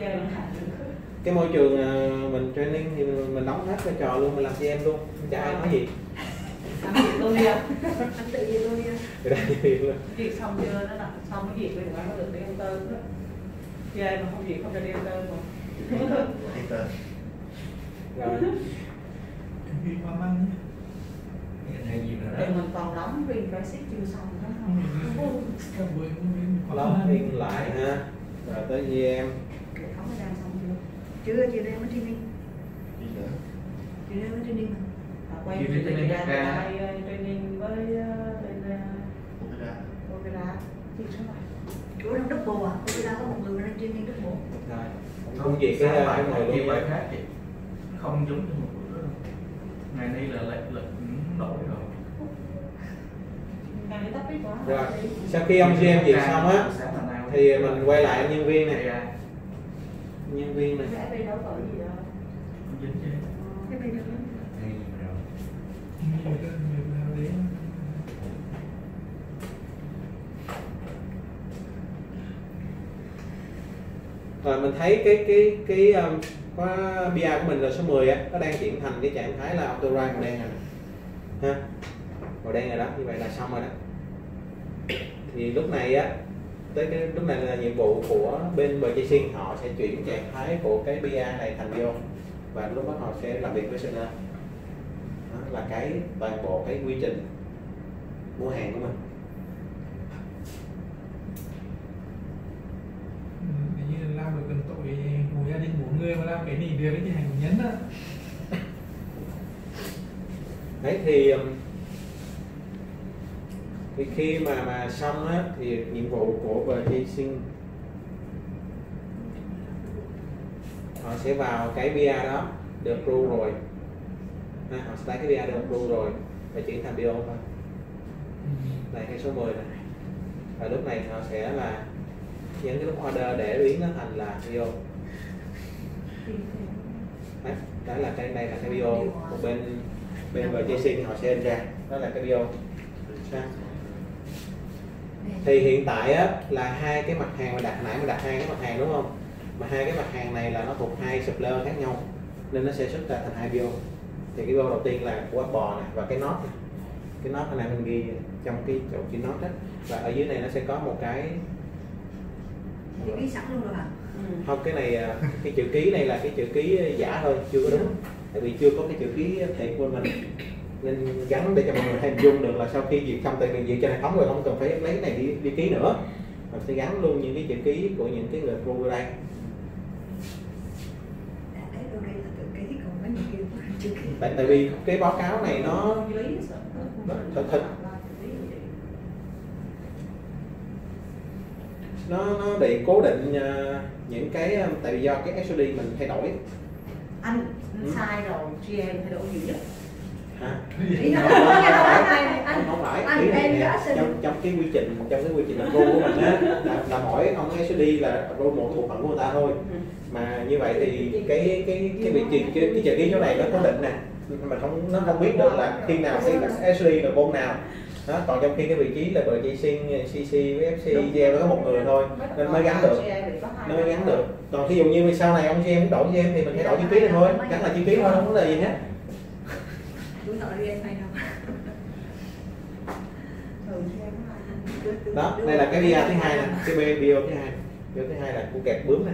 cái nó cái môi trường ờ, mình training thì mình mình đóng hết vai trò luôn mình làm GM luôn không chả ai nói gì. Luôn đi ạ. anh tự nhiên tôi luôn. Việc xong chưa? Đó là xong cái việc giờ có được đi ăn tơn đó. Chơi mà không việc không cho đi ăn tơn mà. rồi Gì đó. mình còn đóng riêng basic chưa xong đó. Ừ. không? Log măng. in lại ha rồi tới GM hệ thống đang xong chưa? Chưa chị đang mới training gì chị đang mới training mà. Quay chương trình training ra ra. quay ờ, training với ờ, bên ờ, opera. Opera. Thì số này chỗ đang double à? Tôi đang có một người đang training double. Rồi. Công việc cái bài người nhiều luôn bài khác chị. Không giống như một bữa đâu. Ngày nay là lệch lệch đổi rồi. Rồi sau khi ông GM duyệt xong á thì mình quay lại nhân viên này. Dạ. nhân viên này. Nào đấy. rồi mình thấy cái cái cái um, có BI của mình là số 10 á nó đang chuyển thành cái trạng thái là auto đen này nè ha? Màu đen rồi đó như vậy là xong rồi đó. Thì lúc này á tới cái lúc này là nhiệm vụ của bên purchasing họ sẽ chuyển trạng thái của cái BI này thành vô. Và lúc đó họ sẽ làm việc với seller đó là cái toàn bộ cái quy trình mua hàng của mình. Ừ, làm được cần tội một gia đình bốn người mà làm cái này việc ấy thì hành nhấn á đấy thì um, thì khi mà mà xong á thì nhiệm vụ của purchasing họ sẽ vào cái BIA đó được approve rồi. Ha, họ sẽ lấy cái BIA được approve rồi và chuyển thành BO thôi đây cái số 10 này. Và lúc này họ sẽ là nhấn cái nút order để biến nó thành là BO đấy, đó là cái đây là cái BO một bên bên purchasing họ sẽ in ra. Đó là cái BO ha. thì hiện tại á, là hai cái mặt hàng mà đặt nãy mà đặt hai cái mặt hàng đúng không? Mà hai cái mặt hàng này là nó thuộc hai supplier khác nhau nên nó sẽ xuất ra thành hai bio. Thì cái bio đầu tiên là của bò này và cái nốt này cái nốt này mình ghi trong cái chỗ chữ nốt đó và ở dưới này nó sẽ có một cái ghi sẵn luôn rồi hả? Ừ. không cái này à, cái chữ ký này là cái chữ ký giả thôi chưa có đúng tại vì chưa có cái chữ ký thiệt của mình. Nên gắn để cho mọi người hình dung được là sau khi duyệt xong tại vì duyệt trên hệ thống rồi không cần phải lấy cái này đi, đi ký nữa. Mình sẽ gắn luôn những cái chữ ký của những cái người pro đây. À, tại, tại vì cái báo cáo này nó Nó thật thật. nó nó bị cố định à, những cái à, tại vì do cái SOD mình thay đổi anh Ừ. sai rồi GM thay đổi nhiều nhất. Hả? Có anh không, phải anh- em đã xin- trong trong cái quy trình trong cái quy trình approve của mình á là, là mỗi ông SOD là approve một bộ phận của người ta thôi. Ừ. mà như vậy thì cái cái cái vị trí cái, cái chữ ký chỗ này nó cố định nè. Mà không nó không biết được là khi nào cái SOD là môn nào đó còn trong khi cái vị trí là purchasing CC với FC GM nó có một người thôi nên mới gắn được. nó mới gắn được. Còn ví dụ như sau này ông GM đổi GM thì mình phải đổi chữ ký này thôi gắn là chữ ký thôi không có đề gì hết. Em này nó đó đây là cái bia thứ hai nè cái bia bio thứ hai. Bio thứ hai là của kẹp bướm nè.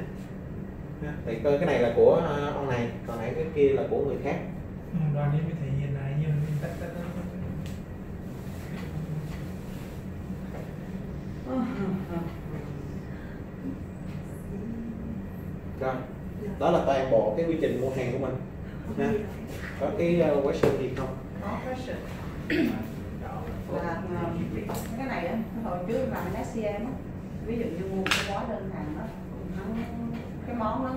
Ha, thì cái này là của ờ, ông này còn lại cái kia là của người khác. Ừ, đoàn đi mới thể hiện lại nhưng mình tắt tắt tắt rồi đó là toàn bộ cái quy trình mua hàng của mình ha. có cái uh, question gì không? Có question. Là ờ, cái này á hồi trước làm SCM á. Ví dụ như mua cái gói đơn hàng đó cái món nó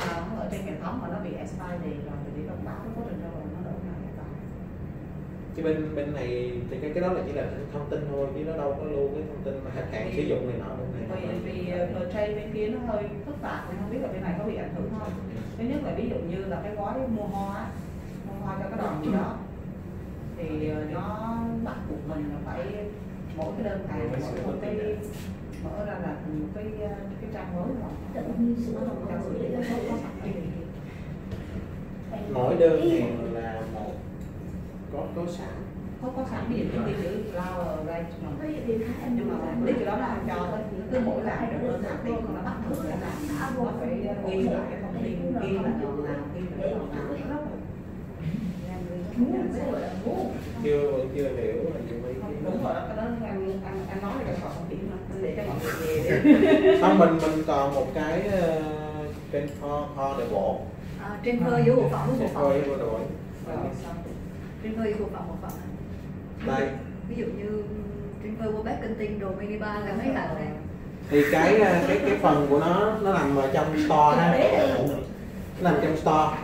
à, nó ở trên hệ thống mà nó bị expire thì rồi thì đi thông báo cái quá trình đâu rồi nó đỡ là expire chứ bên bên này thì cái cái đó là chỉ là thông tin thôi chứ nó đâu có lưu cái thông tin mà khách hàng sử dụng này nọ bên này vì vì ờ, trade bên kia nó hơi phức tạp nên không biết là bên này có bị ảnh hưởng không? Thứ nhất là ví dụ như là cái gói mua hoa mua hoa cho cái đoàn gì đó thì ờ, nó bắt buộc mình là phải mỗi cái đơn hàng mỗi một cái mở ra là một cái ờ, cái trang mới rồi mỗi đơn hàng là một có có sẵn có có sẵn ví dụ như gì thì thấy em nhưng mà biết cái đó không cho thôi cứ mỗi làm một đơn hàng thì nó bắt buộc phải làm nó phải ghi lại cái thông tin ghi là đoạn nào ghi là cái đoạn nào. Nó rất là chưa chưa hiểu là mấy đúng rồi đó cái đó anh anh anh nói là cái phần không điểm mà để cho mọi người về không mình mình còn một cái ờ, trên kho kho để bộ à, trên phơi với bộ phận với bộ kho phận trên với bộ phận bộ phận đây. Ví dụ như trên bác kinh tinh đồ mini bar là mấy bạn này thì cái ờ, cái cái phần của nó nó nằm ở trong store ha nó nằm trong store.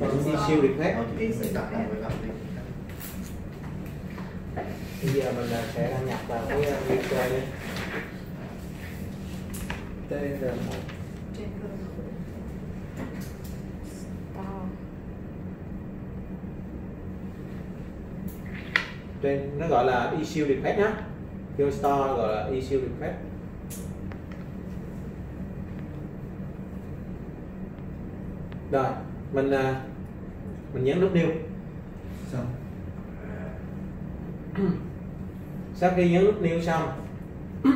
Phần issue request Mình đặt lại với làm đi. bây giờ mình là sẽ đăng nhập vào cái uh, đi. TR1 trên phơi trên nó gọi là issue request nhá. Vô store gọi là issue request. Rồi mình à, mình nhấn nút new Xong. sau khi nhấn nút new xong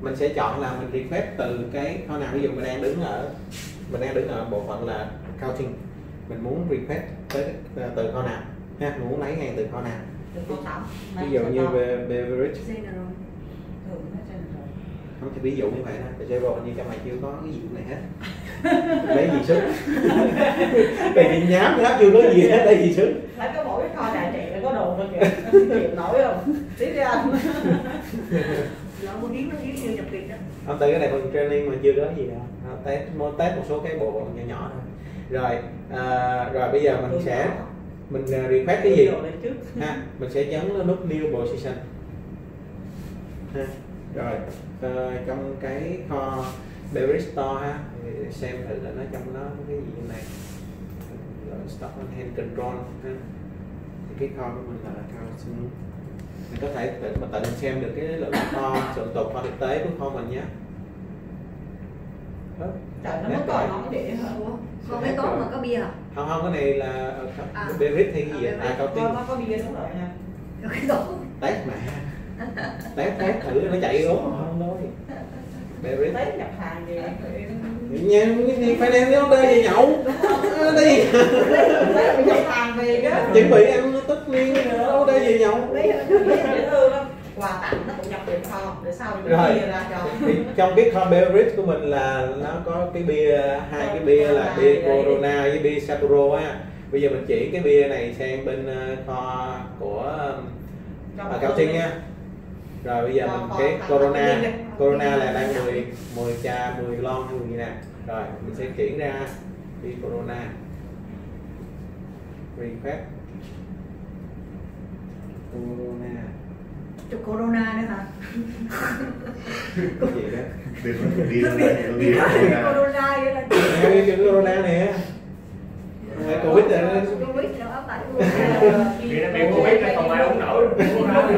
mình sẽ chọn là mình request từ cái kho nào. Ví dụ mình đang đứng ở mình đang đứng ở bộ phận là accounting. Mình muốn request tới từ kho nào ha mình muốn lấy hàng từ kho nào ví dụ như be- beverage. Không thì ví dụ như vậy đó. Tại Zero hình như trong này chưa có cái gì này hết. Lấy gì xuất cái gì nhám đó chưa có gì hết đây gì xuất lấy cái mỗi cái kho đại trị nó có đồ thôi kìa. Chịu nổi không? Tiếp đi anh. Là một miếng nó giống như nhập viện đó. Không tới cái này phần training mà chưa có gì đâu. Nó test test một số cái bộ nhỏ nhỏ thôi. Rồi à, rồi bây giờ mình sẽ mình à, request cái gì? Ha mình sẽ nhấn nút new position. Ha rồi ờ, trong cái kho beverage store ha thì xem thử là nó trong nó cái gì này. Rồi stock on hand control ha. Thì cái kho của mình là accounting mình có thể tự mà tự mình xem được cái lượng kho sự tồn kho thực tế của kho mình nhé. Đó. Trời nó mới còn nói vậy hả còn cái tốt mà có bia hả không không cái này là ờ, À. beverage hay cái gì À, à, beverage. accounting có có bia đúng rồi nha Rồi cái tốt test mà test test thử nó chạy đúng không thôi beverage tới nhập hàng gì gì phải đem cái order về nhậu Ờ, đi nhập hàng về đó chuẩn bị ăn tất niên order về nhậu lấy lắm quà tặng nó cũng nhập về kho để sau mình Rồi. chia ra cho. Thì trong cái kho beverage của mình là nó có cái bia hai cái bia là bia Corona với bia Sapporo á. Bây giờ mình chỉ cái bia này sang bên ờ, kho của ở Cao Trinh nha. Rồi bây giờ mình cái Corona. Corona là đang 10 10 cha 10 lon hay 10 gì nè. Rồi mình sẽ chuyển ra bia Corona. Request. Corona chụp corona nữa hả? Gì đó. Đi đi ghi hết rồi nè. corona vậy là cái Corona nè. Covid rồi covid nó áp lại Vì nó bị Covid là không ai uống nổi.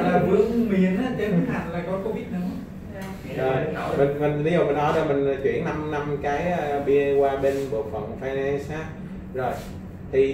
Là vương miền á trên hẳn là có covid nữa. Rồi mình mình ví dụ mình nói là mình chuyển 5 năm cái ờ, bia qua bên bộ phận finance ha rồi